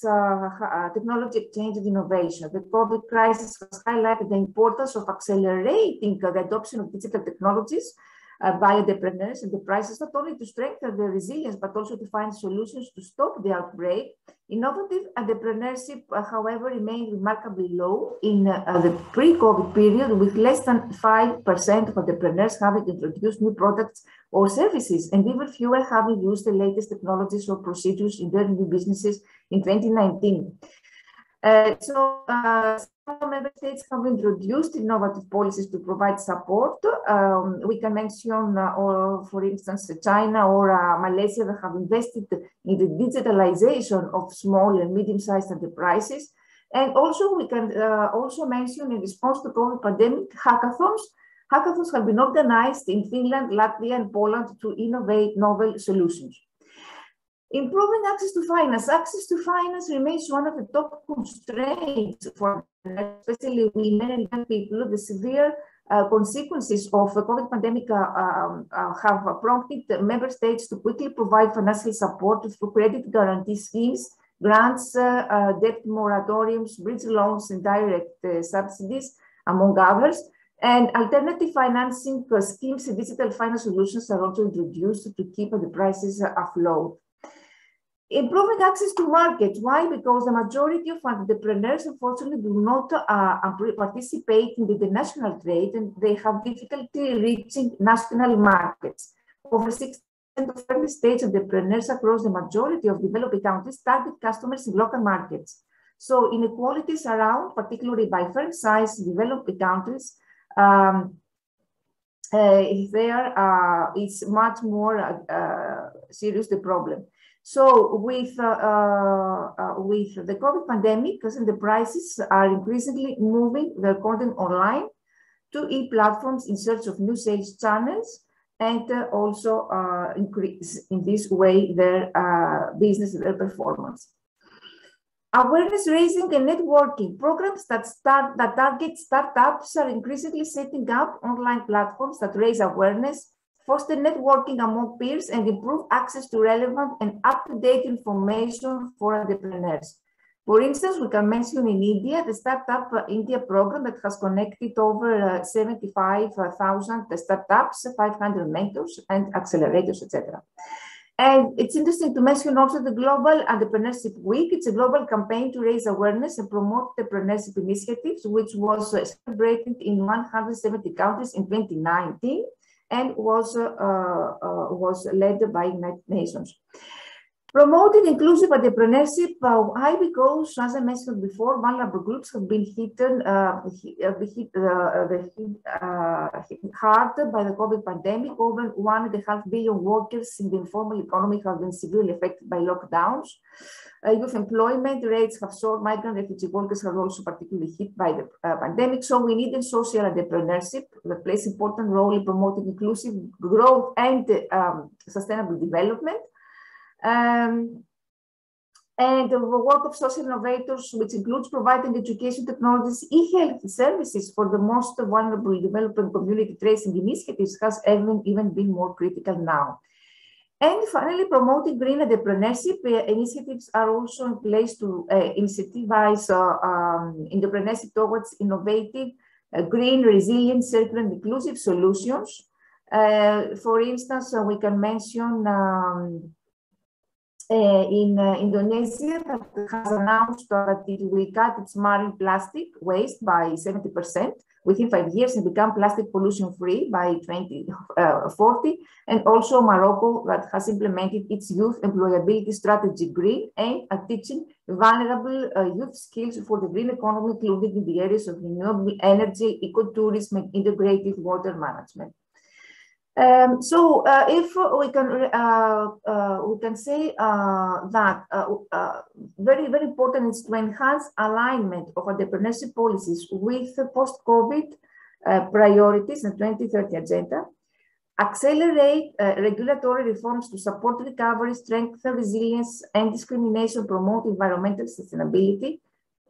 technology exchange and innovation. The COVID crisis has highlighted the importance of accelerating the adoption of digital technologies uh, by entrepreneurs and the prices, not only to strengthen their resilience, but also to find solutions to stop the outbreak. Innovative entrepreneurship, uh, however, remained remarkably low in uh, the pre-COVID period, with less than 5% of entrepreneurs having introduced new products or services, and even fewer having used the latest technologies or procedures in their new businesses in 2019. Uh, so uh, some member states have introduced innovative policies to provide support. Um, we can mention, uh, or for instance, China or uh, Malaysia that have invested in the digitalization of small and medium-sized enterprises. And also, we can uh, also mention in response to COVID pandemic hackathons. Hackathons have been organized in Finland, Latvia, and Poland to innovate novel solutions. Improving access to finance. Access to finance remains one of the top constraints for especially women and young people. The severe uh, consequences of the COVID pandemic uh, um, uh, have prompted member states to quickly provide financial support through credit guarantee schemes, grants, uh, uh, debt moratoriums, bridge loans, and direct uh, subsidies, among others. And alternative financing schemes and digital finance solutions are also introduced to keep the prices afloat. Improving access to markets. Why? Because the majority of entrepreneurs, unfortunately, do not uh, participate in the international trade and they have difficulty reaching national markets. Over 60% of early stage entrepreneurs across the majority of developing countries target customers in local markets. So inequalities around, particularly by firm size, developing countries, um, uh, there uh, is much more uh, serious the problem. So with, uh, uh, uh, with the COVID pandemic, the prices are increasingly moving their content online to e-platforms in search of new sales channels and uh, also uh, increase in this way their uh, business, their performance. Awareness raising and networking programs that start that target startups are increasingly setting up online platforms that raise awareness foster networking among peers, and improve access to relevant and up-to-date information for entrepreneurs. For instance, we can mention in India, the Startup India program that has connected over uh, 75,000 startups, 500 mentors and accelerators, etc. And it's interesting to mention also the Global Entrepreneurship Week. It's a global campaign to raise awareness and promote entrepreneurship initiatives, which was uh, celebrated in 170 countries in 2019 and was, uh, uh, was led by United Nations. Promoting inclusive entrepreneurship, uh? Because, as I mentioned before, vulnerable groups have been hit, uh, hit, uh, hit, uh, hit hard by the COVID pandemic. Over one and a half billion workers in the informal economy have been severely affected by lockdowns. Uh, youth employment rates have soared. Migrant refugee workers are also particularly hit by the uh, pandemic. So we need a social entrepreneurship that plays important role in promoting inclusive growth and um, sustainable development. Um, and the work of social innovators, which includes providing education technologies, e-health services for the most vulnerable developing community tracing initiatives has even, even been more critical now. And finally, promoting green entrepreneurship uh, initiatives are also in place to uh, incentivize uh, um, entrepreneurship towards innovative, uh, green, resilient, circular, and inclusive solutions. For instance, uh, we can mention um, in Indonesia that has announced that it will cut its marine plastic waste by 70% within five years and become plastic pollution free by 2040. Uh, and also Morocco that has implemented its youth employability strategy green aimed at teaching vulnerable uh, youth skills for the green economy, including in the areas of renewable energy, ecotourism, and integrated water management. Um, so uh, if we can uh, uh, we can say uh, that uh, uh, very very important is to enhance alignment of entrepreneurship policies with post-COVID priorities and 2030 agenda, accelerate regulatory reforms to support recovery, strengthen resilience and discrimination, promote environmental sustainability,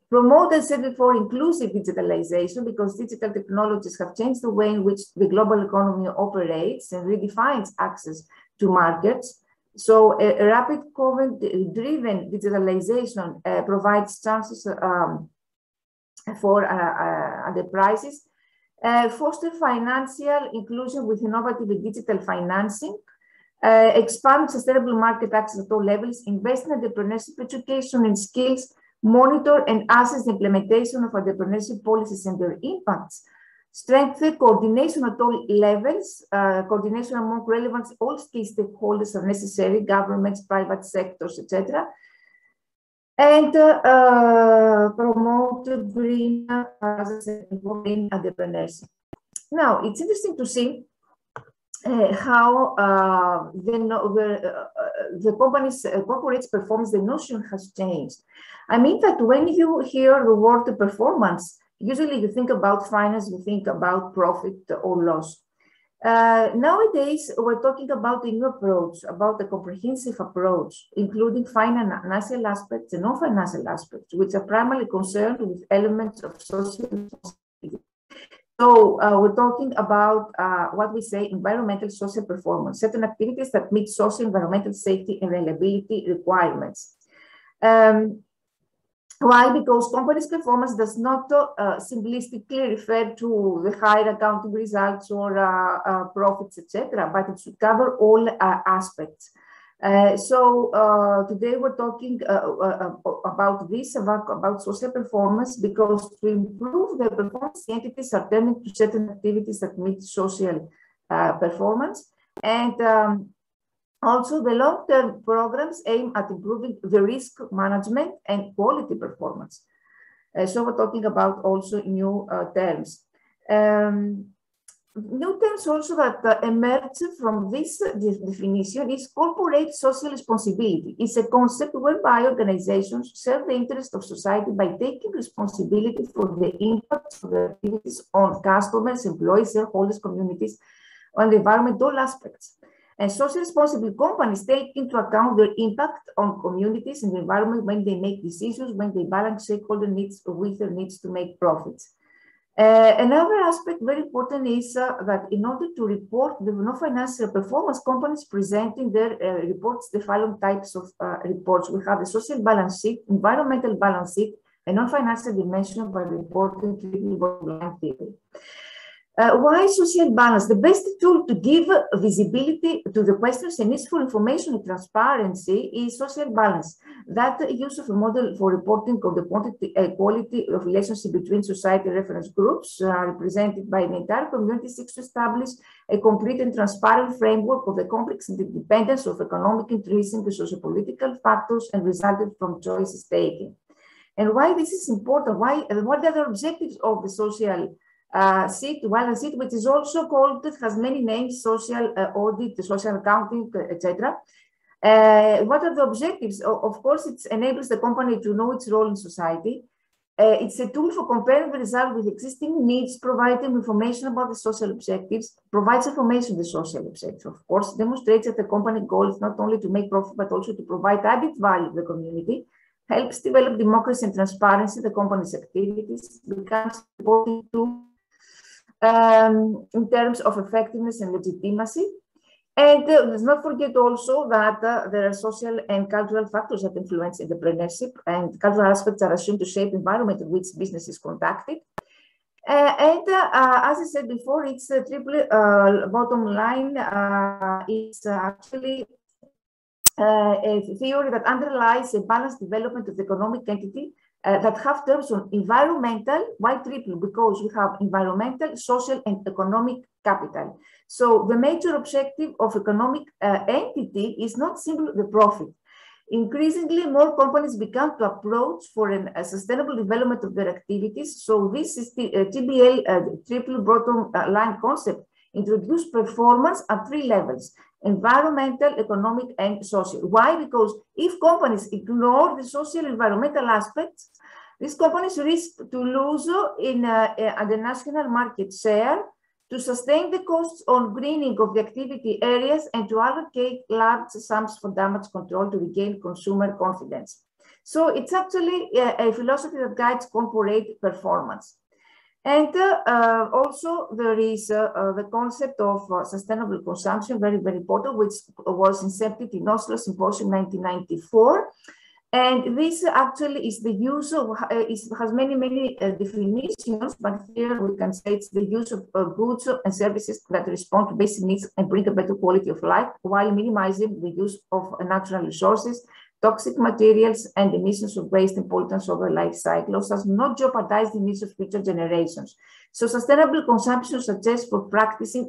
promote and set for inclusive digitalization because digital technologies have changed the way in which the global economy operates and redefines access to markets. So a, a rapid COVID-driven digitalization uh, provides chances um, for uh, uh, enterprises, uh, foster financial inclusion with innovative digital financing, uh, expand sustainable market access at all levels, invest in entrepreneurship education and skills, monitor and assess the implementation of entrepreneurship policies and their impacts, strengthen coordination at all levels, uh, coordination among relevant all key stakeholders are necessary, governments, private sectors, etc. And uh, uh, promote green, as green entrepreneurship. Now, it's interesting to see uh, how uh, the, the, uh, the company's uh, corporate performance, the notion has changed. I mean that when you hear the word performance, usually you think about finance, you think about profit or loss. Uh, nowadays, we're talking about a new approach, about a comprehensive approach, including financial aspects and non-financial aspects, which are primarily concerned with elements of social. So uh, we're talking about uh, what we say environmental social performance, certain activities that meet social environmental safety and reliability requirements. Um, why? Because company's performance does not uh, simplistically refer to the higher accounting results or uh, uh, profits, etc., but it should cover all uh, aspects. Uh, so uh, today we're talking about this, about, about social performance, because to improve the performance, the entities are turning to certain activities that meet social performance. And um, also, the long-term programs aim at improving the risk management and quality performance. Uh, so we're talking about also new uh, terms. Um, new terms also that emerge from this, definition is corporate social responsibility. It's a concept whereby organizations serve the interest of society by taking responsibility for the impact of their activities on customers, employees, shareholders, communities, on the environment, all aspects. And social responsible companies take into account their impact on communities and the environment when they make decisions, when they balance stakeholder needs with their needs to make profits. Uh, another aspect very important is uh, that in order to report the non-financial performance, companies presenting their uh, reports the following types of uh, reports. We have a social balance sheet, environmental balance sheet, a non-financial dimension by reporting. Uh, why social balance? The best tool to give visibility to the questions and useful information and transparency is social balance. That use of a model for reporting of the quantity, uh, quality of relationship between society reference groups uh, represented by the entire community seeks to establish a complete and transparent framework of the complex interdependence of economic, intrinsic, and socio-political factors and resulted from choices taken. And why this is important? Why? What are the objectives of the social uh, SIT, balance sheet, which is also called, has many names, social uh, audit, social accounting, etc. Uh, what are the objectives? Of course, it enables the company to know its role in society. Uh, it's a tool for comparing the result with existing needs, providing information about the social objectives, provides information on the social objectives, of course, demonstrates that the company goal is not only to make profit, but also to provide added value to the community, helps develop democracy and transparency the company's activities, becomes important to um, in terms of effectiveness and legitimacy. And uh, let's not forget also that uh, there are social and cultural factors that influence entrepreneurship, and cultural aspects are assumed to shape the environment in which business is conducted. Uh, and uh, uh, as I said before, it's a triple uh, bottom line. it's actually a theory that underlies a balanced development of the economic entity uh, that have terms on environmental, why triple? Because we have environmental, social, and economic capital. So the major objective of economic uh, entity is not simply the profit. Increasingly, more companies began to approach for an, a sustainable development of their activities. So this is the uh, TBL uh, triple bottom uh, line concept introduced performance at three levels, environmental, economic, and social. Why? Because if companies ignore the social environmental aspects, these companies risk to lose in uh, uh, the national market share to sustain the costs on greening of the activity areas and to allocate large sums for damage control to regain consumer confidence. So it's actually a, a philosophy that guides corporate performance. And uh, also there is uh, uh, the concept of uh, sustainable consumption, very, very important, which was incepted in Oslo Symposium 1994. And this actually is the use of, uh, is, has many, many uh, definitions, but here we can say it's the use of goods and services that respond to basic needs and bring a better quality of life while minimizing the use of natural resources, toxic materials, and emissions of waste pollutants over life cycles does not jeopardize the needs of future generations. So sustainable consumption suggests for practicing,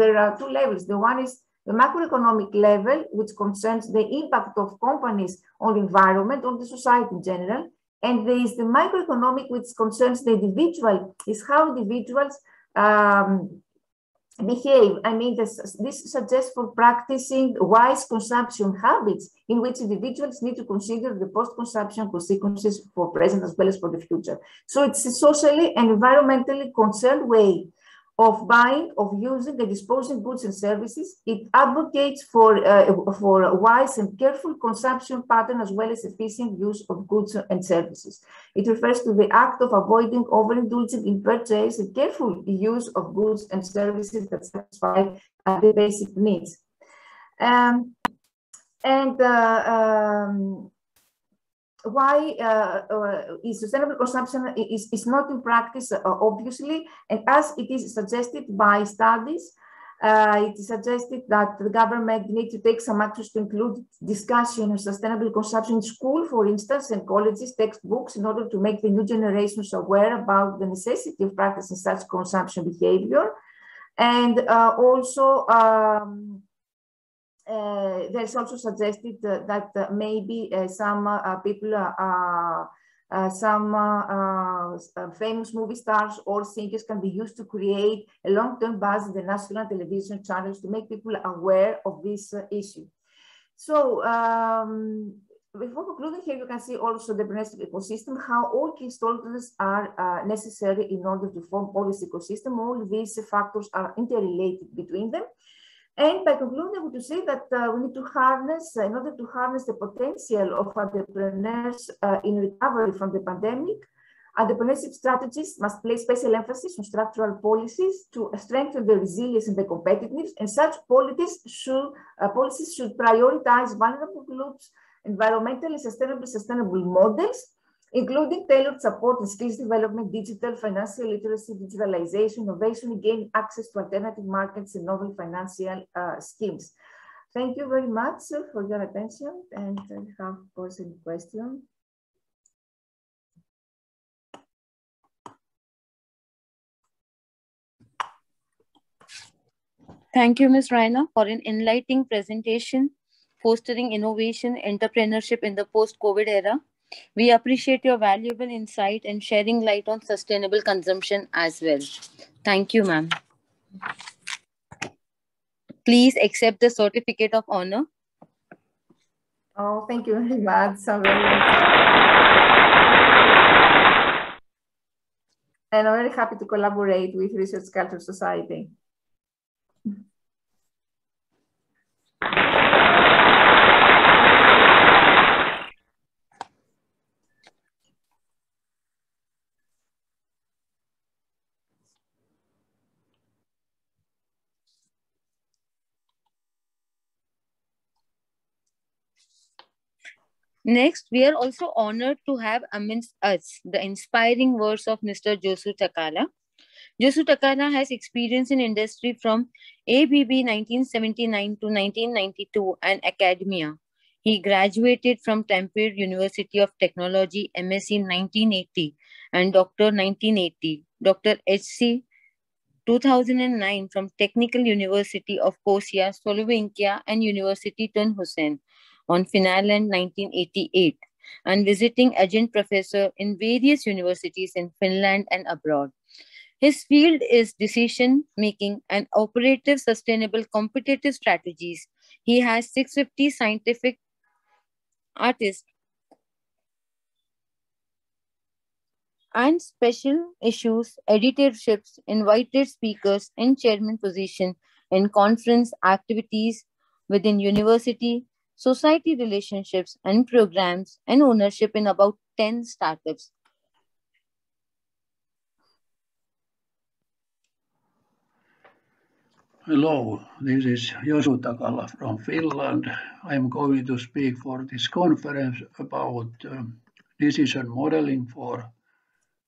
there are two levels. The one is the macroeconomic level, which concerns the impact of companies on the environment, on the society in general. And there is the microeconomic, which concerns the individual, is how individuals um, behave. I mean, this, this suggests for practicing wise consumption habits in which individuals need to consider the post-consumption consequences for present as well as for the future. So it's a socially and environmentally concerned way of buying, of using and disposing goods and services. It advocates for, uh, for a wise and careful consumption pattern as well as efficient use of goods and services. It refers to the act of avoiding overindulging in purchase and careful use of goods and services that satisfy uh, the basic needs. Um, and uh, um, why uh, uh, is sustainable consumption is, is not in practice, uh, obviously, and as it is suggested by studies, uh, it is suggested that the government need to take some actions to include discussion on sustainable consumption in school, for instance, and colleges, textbooks, in order to make the new generations aware about the necessity of practicing such consumption behavior. And also, um, there's also suggested uh, that uh, maybe some people uh, some uh, uh, famous movie stars or singers can be used to create a long-term buzz in the national television channels to make people aware of this issue. So um, before concluding here, you can see also the Brennestic ecosystem, how all key stakeholders are necessary in order to form policy ecosystem. All these factors are interrelated between them. And by concluding, I would say that uh, we need to harness, uh, in order to harness the potential of entrepreneurs uh, in recovery from the pandemic, entrepreneurship strategies must place special emphasis on structural policies to strengthen the resilience and the competitiveness. And such policies should, uh, policies should prioritize vulnerable groups, environmentally sustainable, sustainable models, including tailored support and skills development, digital financial literacy, digitalization, innovation, gain access to alternative markets and novel financial uh, schemes. Thank you very much for your attention and I have, of course, any question. Thank you, Ms. Raina, for an enlightening presentation, fostering innovation, entrepreneurship in the post-COVID era. We appreciate your valuable insight and sharing light on sustainable consumption as well. Thank you, ma'am. Please accept the certificate of honor. Oh, thank you very much. So very and I'm very happy to collaborate with Research Culture Society. Next, we are also honored to have amidst us the inspiring words of Mr. Josu Takala. Josu Takala has experience in industry from ABB 1979 to 1992 and academia. He graduated from Tampere University of Technology, MSc 1980 and Doctor 1980. Dr. HC 2009 from Technical University of Košice, Slovakia and University Tun Hussein on Finland 1988 and visiting adjunct professor in various universities in Finland and abroad. His field is decision making and operative sustainable competitive strategies. He has 650 scientific artists and special issues editorships, invited speakers and chairman position in conference activities within university, society relationships and programs, and ownership in about 10 startups. Hello, this is Josu Takala from Finland. I'm going to speak for this conference about um, decision modeling for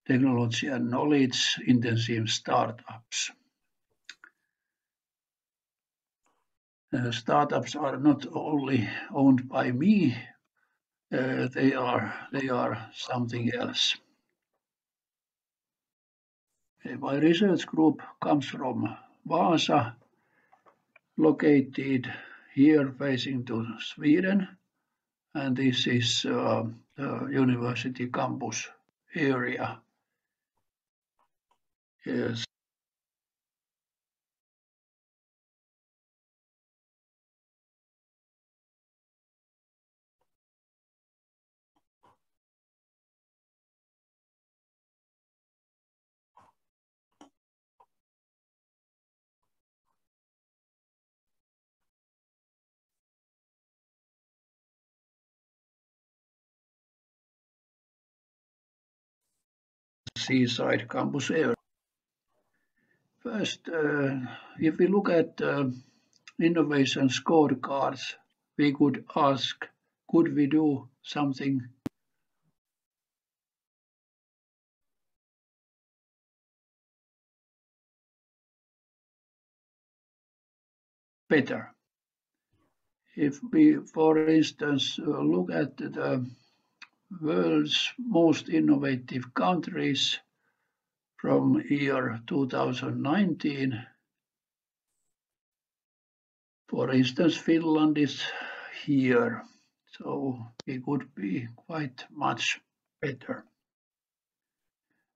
technology and knowledge intensive startups. Startups are not only owned by me, uh, they are they are something else. Uh, my research group comes from Vaasa, located here facing to Sweden, and this is uh, the university campus area is seaside campus area. First, uh, if we look at uh, innovation scorecards, we could ask, could we do something better? If we, for instance, uh, look at the world's most innovative countries, from year 2019. For instance, Finland is here, so it could be quite much better.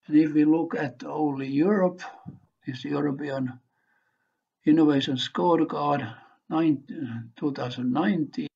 And if we look at only Europe, this European Innovation Scorecard 2019,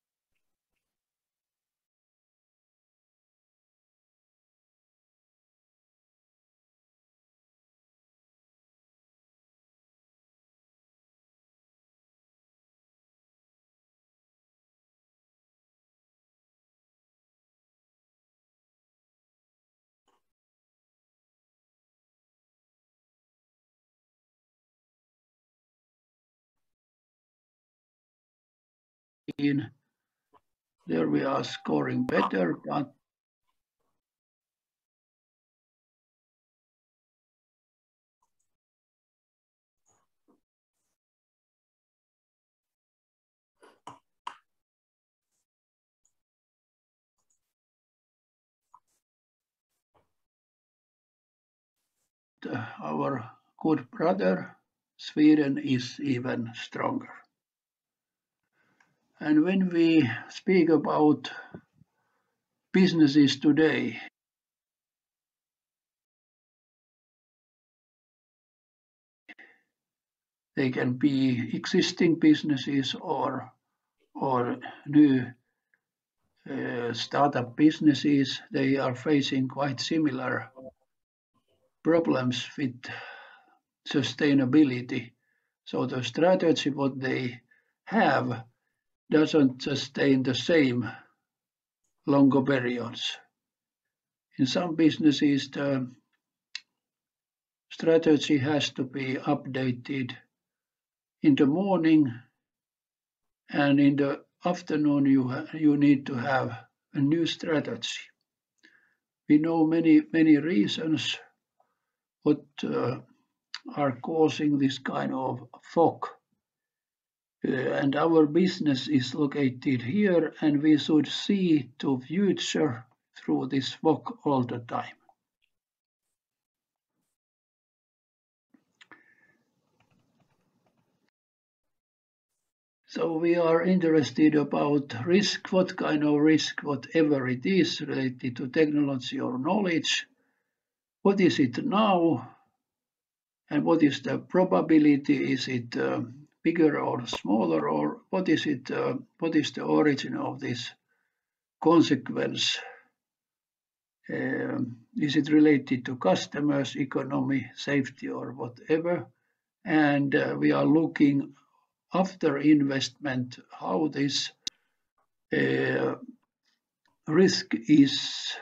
There we are scoring better, but our good brother Sweden is even stronger. And when we speak about businesses today, they can be existing businesses or or new uh, startup businesses. They are facing quite similar problems with sustainability. So the strategy what they have doesn't sustain the same longer periods. In some businesses, the strategy has to be updated in the morning and in the afternoon you you need to have a new strategy. We know many, many reasons what uh, are causing this kind of fog. Uh, and our business is located here and we should see to future through this fog all the time. So we are interested about risk, what kind of risk, whatever it is related to technology or knowledge. What is it now? And what is the probability? Is it uh, bigger or smaller? Or what is it? Uh, what is the origin of this consequence? Um, is it related to customers, economy, safety, or whatever? And uh, we are looking after investment, how this uh, risk is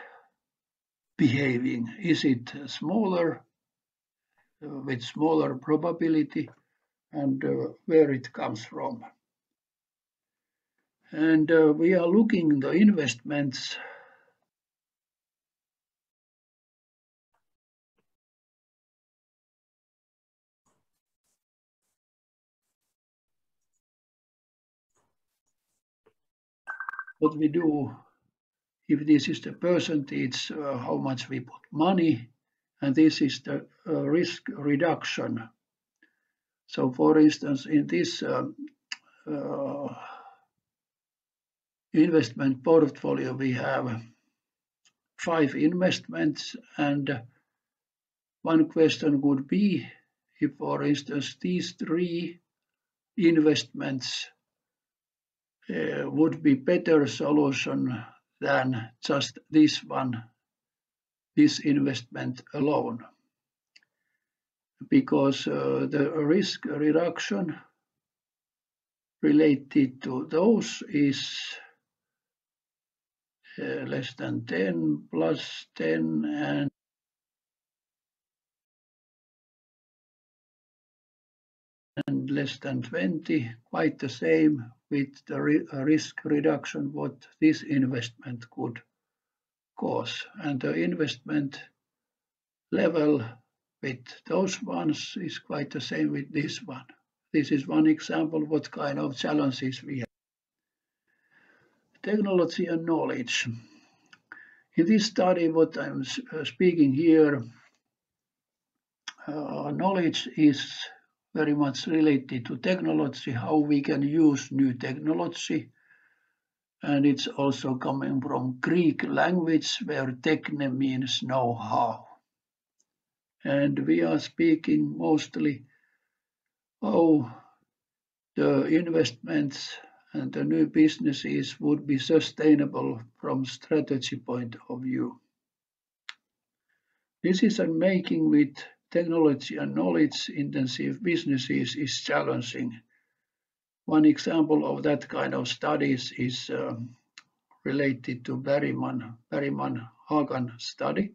behaving. Is it smaller, uh, with smaller probability, and uh, where it comes from? And uh, we are looking the investments what we do if this is the percentage, uh, how much we put money, and this is the uh, risk reduction. So for instance, in this um, uh, investment portfolio, we have five investments and one question would be if, for instance, these three investments uh, would be better solution than just this one, this investment alone. Because uh, the risk reduction related to those is uh, less than 10 plus 10 and and less than 20, quite the same with the risk reduction what this investment could cause. And the investment level with those ones is quite the same with this one. This is one example what kind of challenges we have. Technology and knowledge. In this study, what I'm uh, speaking here, uh, knowledge is very much related to technology, how we can use new technology. And it's also coming from Greek language where techne means know-how. And we are speaking mostly how the investments and the new businesses would be sustainable from strategy point of view. This is a making with technology and knowledge-intensive businesses is challenging. One example of that kind of studies is um, related to Berryman, Berryman Hagan study.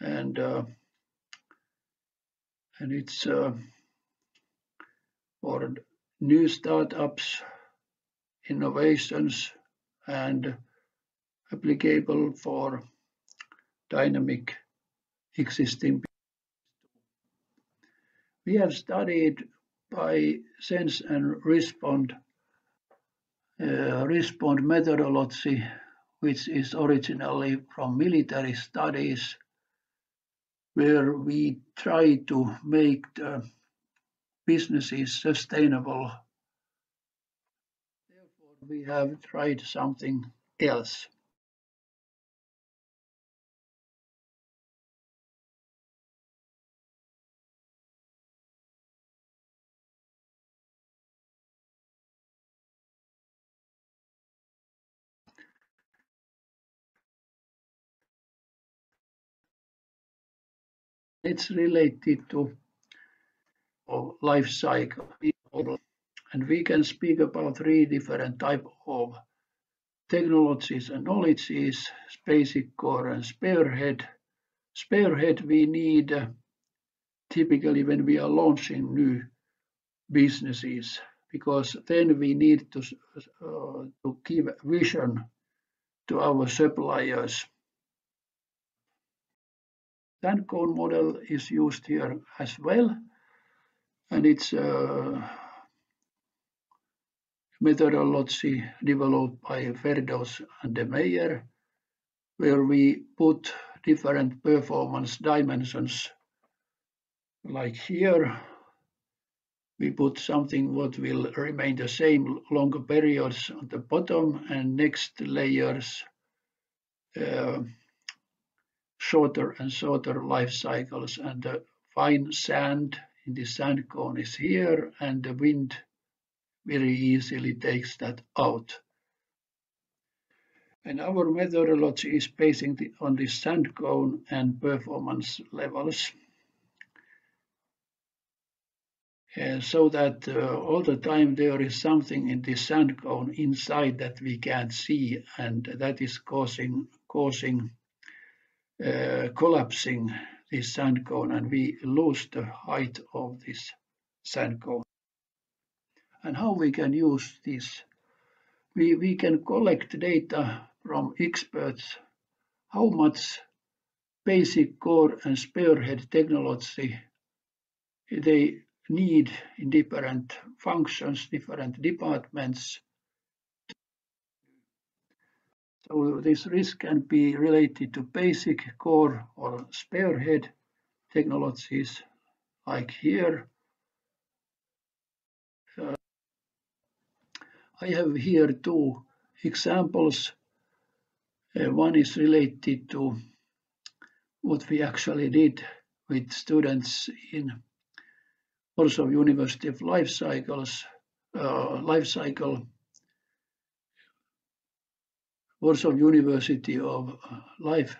And, uh, and it's uh, for new startups, innovations, and applicable for dynamic existing we have studied by sense and respond uh, respond methodology, which is originally from military studies, where we try to make the businesses sustainable. Therefore, we have tried something else. It's related to life cycle and we can speak about three different type of technologies and knowledges basic core and spearhead spearhead we need uh, typically when we are launching new businesses because then we need to uh, to give vision to our suppliers. Sand cone model is used here as well, and it's a methodology developed by Ferdows and de Meyer, where we put different performance dimensions. Like here, we put something what will remain the same longer periods on the bottom and next layers uh, shorter and shorter life cycles and the fine sand in the sand cone is here and the wind very easily takes that out. And our methodology is based on the sand cone and performance levels. Uh, so that uh, all the time there is something in the sand cone inside that we can't see and that is causing causing Uh, collapsing this sand cone and we lose the height of this sand cone. And how we can use this? We, we can collect data from experts how much basic core and spearhead technology they need in different functions, different departments. So this risk can be related to basic core or spearhead technologies like here. Uh, I have here two examples. Uh, one is related to what we actually did with students in also University of Life Cycles, uh, Life Cycle, Warsaw University of Life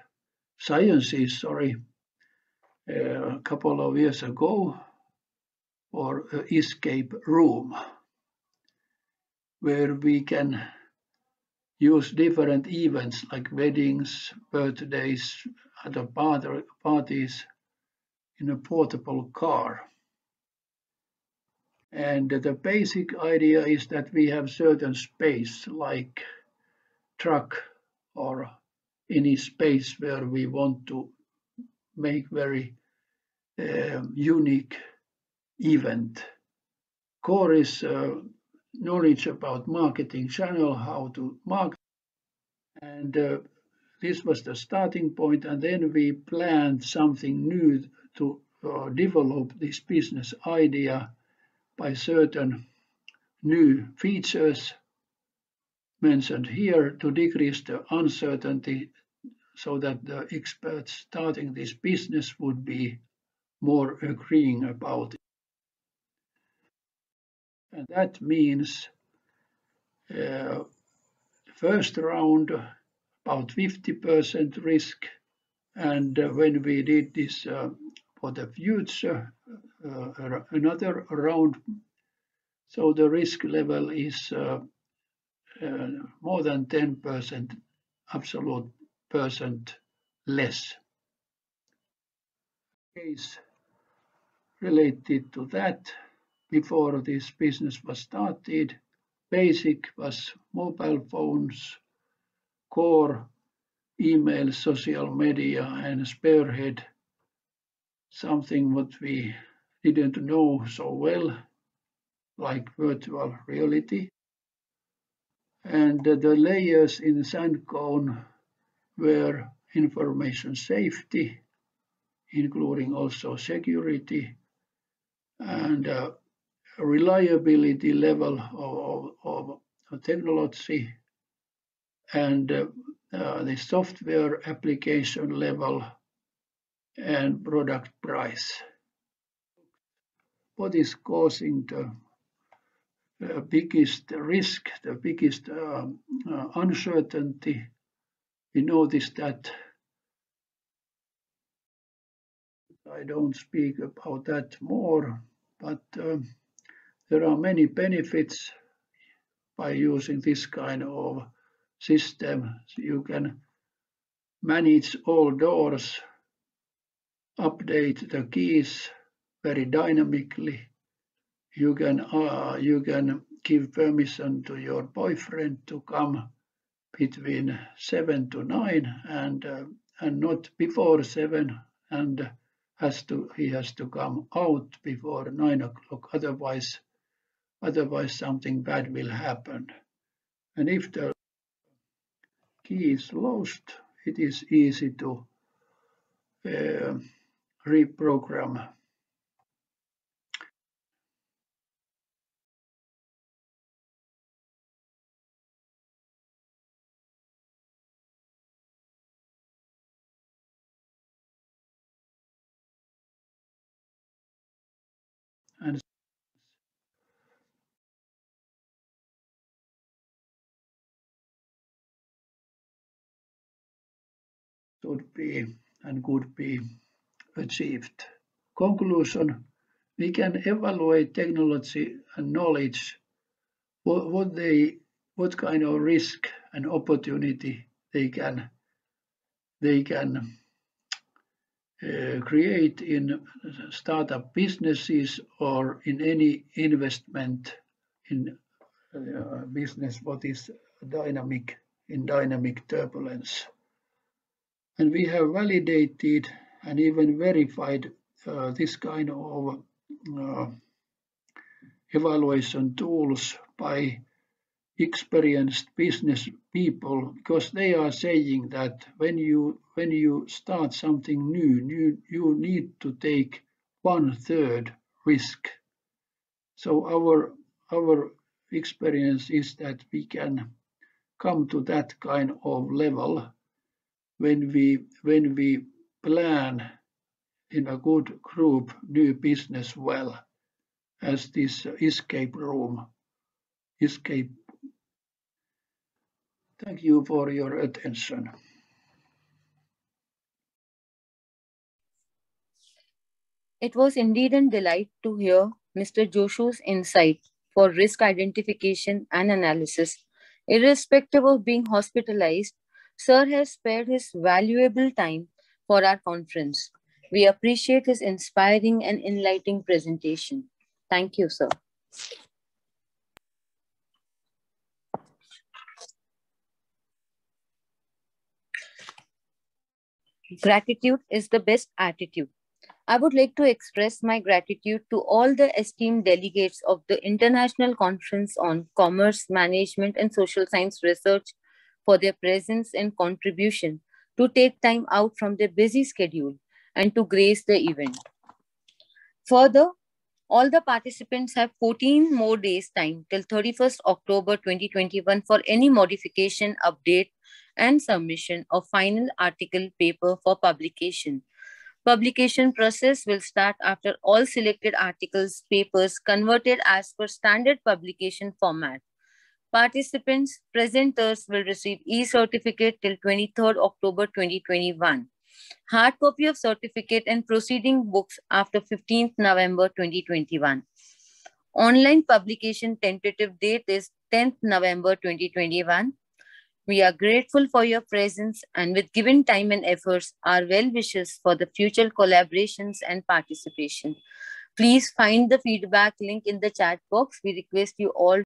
Sciences, sorry, uh, a couple of years ago, or escape room, where we can use different events like weddings, birthdays, other parties in a portable car. And the basic idea is that we have certain space like truck or any space where we want to make very uh, unique event. Core is uh, knowledge about marketing channel, how to market. And uh, this was the starting point. And then we planned something new to uh, develop this business idea by certain new features mentioned here to decrease the uncertainty so that the experts starting this business would be more agreeing about it. And that means uh, first round about 50% risk and uh, when we did this uh, for the future, uh, another round. So the risk level is uh, more than 10% absolute percent less. Case related to that, before this business was started, basic was mobile phones, core, email, social media, and spearhead something what we didn't know so well, like virtual reality. And the layers in sand cone were information safety, including also security and uh, reliability level of, of, of technology and uh, uh, the software application level and product price. What is causing the biggest risk, the biggest uh, uh, uncertainty? We notice that I don't speak about that more, but um, there are many benefits by using this kind of system. So you can manage all doors update the keys very dynamically. You can uh, you can give permission to your boyfriend to come between seven to nine and uh, and not before seven and has to he has to come out before nine o'clock. Otherwise otherwise something bad will happen. And if the key is lost it is easy to uh, reprogram and should be and could be achieved. Conclusion We can evaluate technology and knowledge, what, what they what kind of risk and opportunity they can they can uh, create in startup businesses or in any investment in uh, business what is dynamic in dynamic turbulence. And we have validated and even verified uh, this kind of uh, evaluation tools by experienced business people because they are saying that when you when you start something new you, you need to take one third risk. So our our experience is that we can come to that kind of level when we when we plan in a good group new business well as this escape room escape thank you for your attention It was indeed a delight to hear Mr. Joshua's insight for risk identification and analysis. Irrespective of being hospitalized, Sir has spared his valuable time for our conference. We appreciate his inspiring and enlightening presentation. Thank you, sir. Gratitude is the best attitude. I would like to express my gratitude to all the esteemed delegates of the International Conference on Commerce, Management, and Social Science Research for their presence and contribution to take time out from their busy schedule and to grace the event. Further, all the participants have 14 more days time till 31st October 2021 for any modification, update, and submission of final article paper for publication. Publication process will start after all selected articles papers converted as per standard publication format. Participants, presenters will receive e-certificate till 23rd October 2021. Hard copy of certificate and proceeding books after 15th November 2021. Online publication tentative date is 10th November 2021. We are grateful for your presence and with given time and efforts, our well wishes for the future collaborations and participation. Please find the feedback link in the chat box. We request you all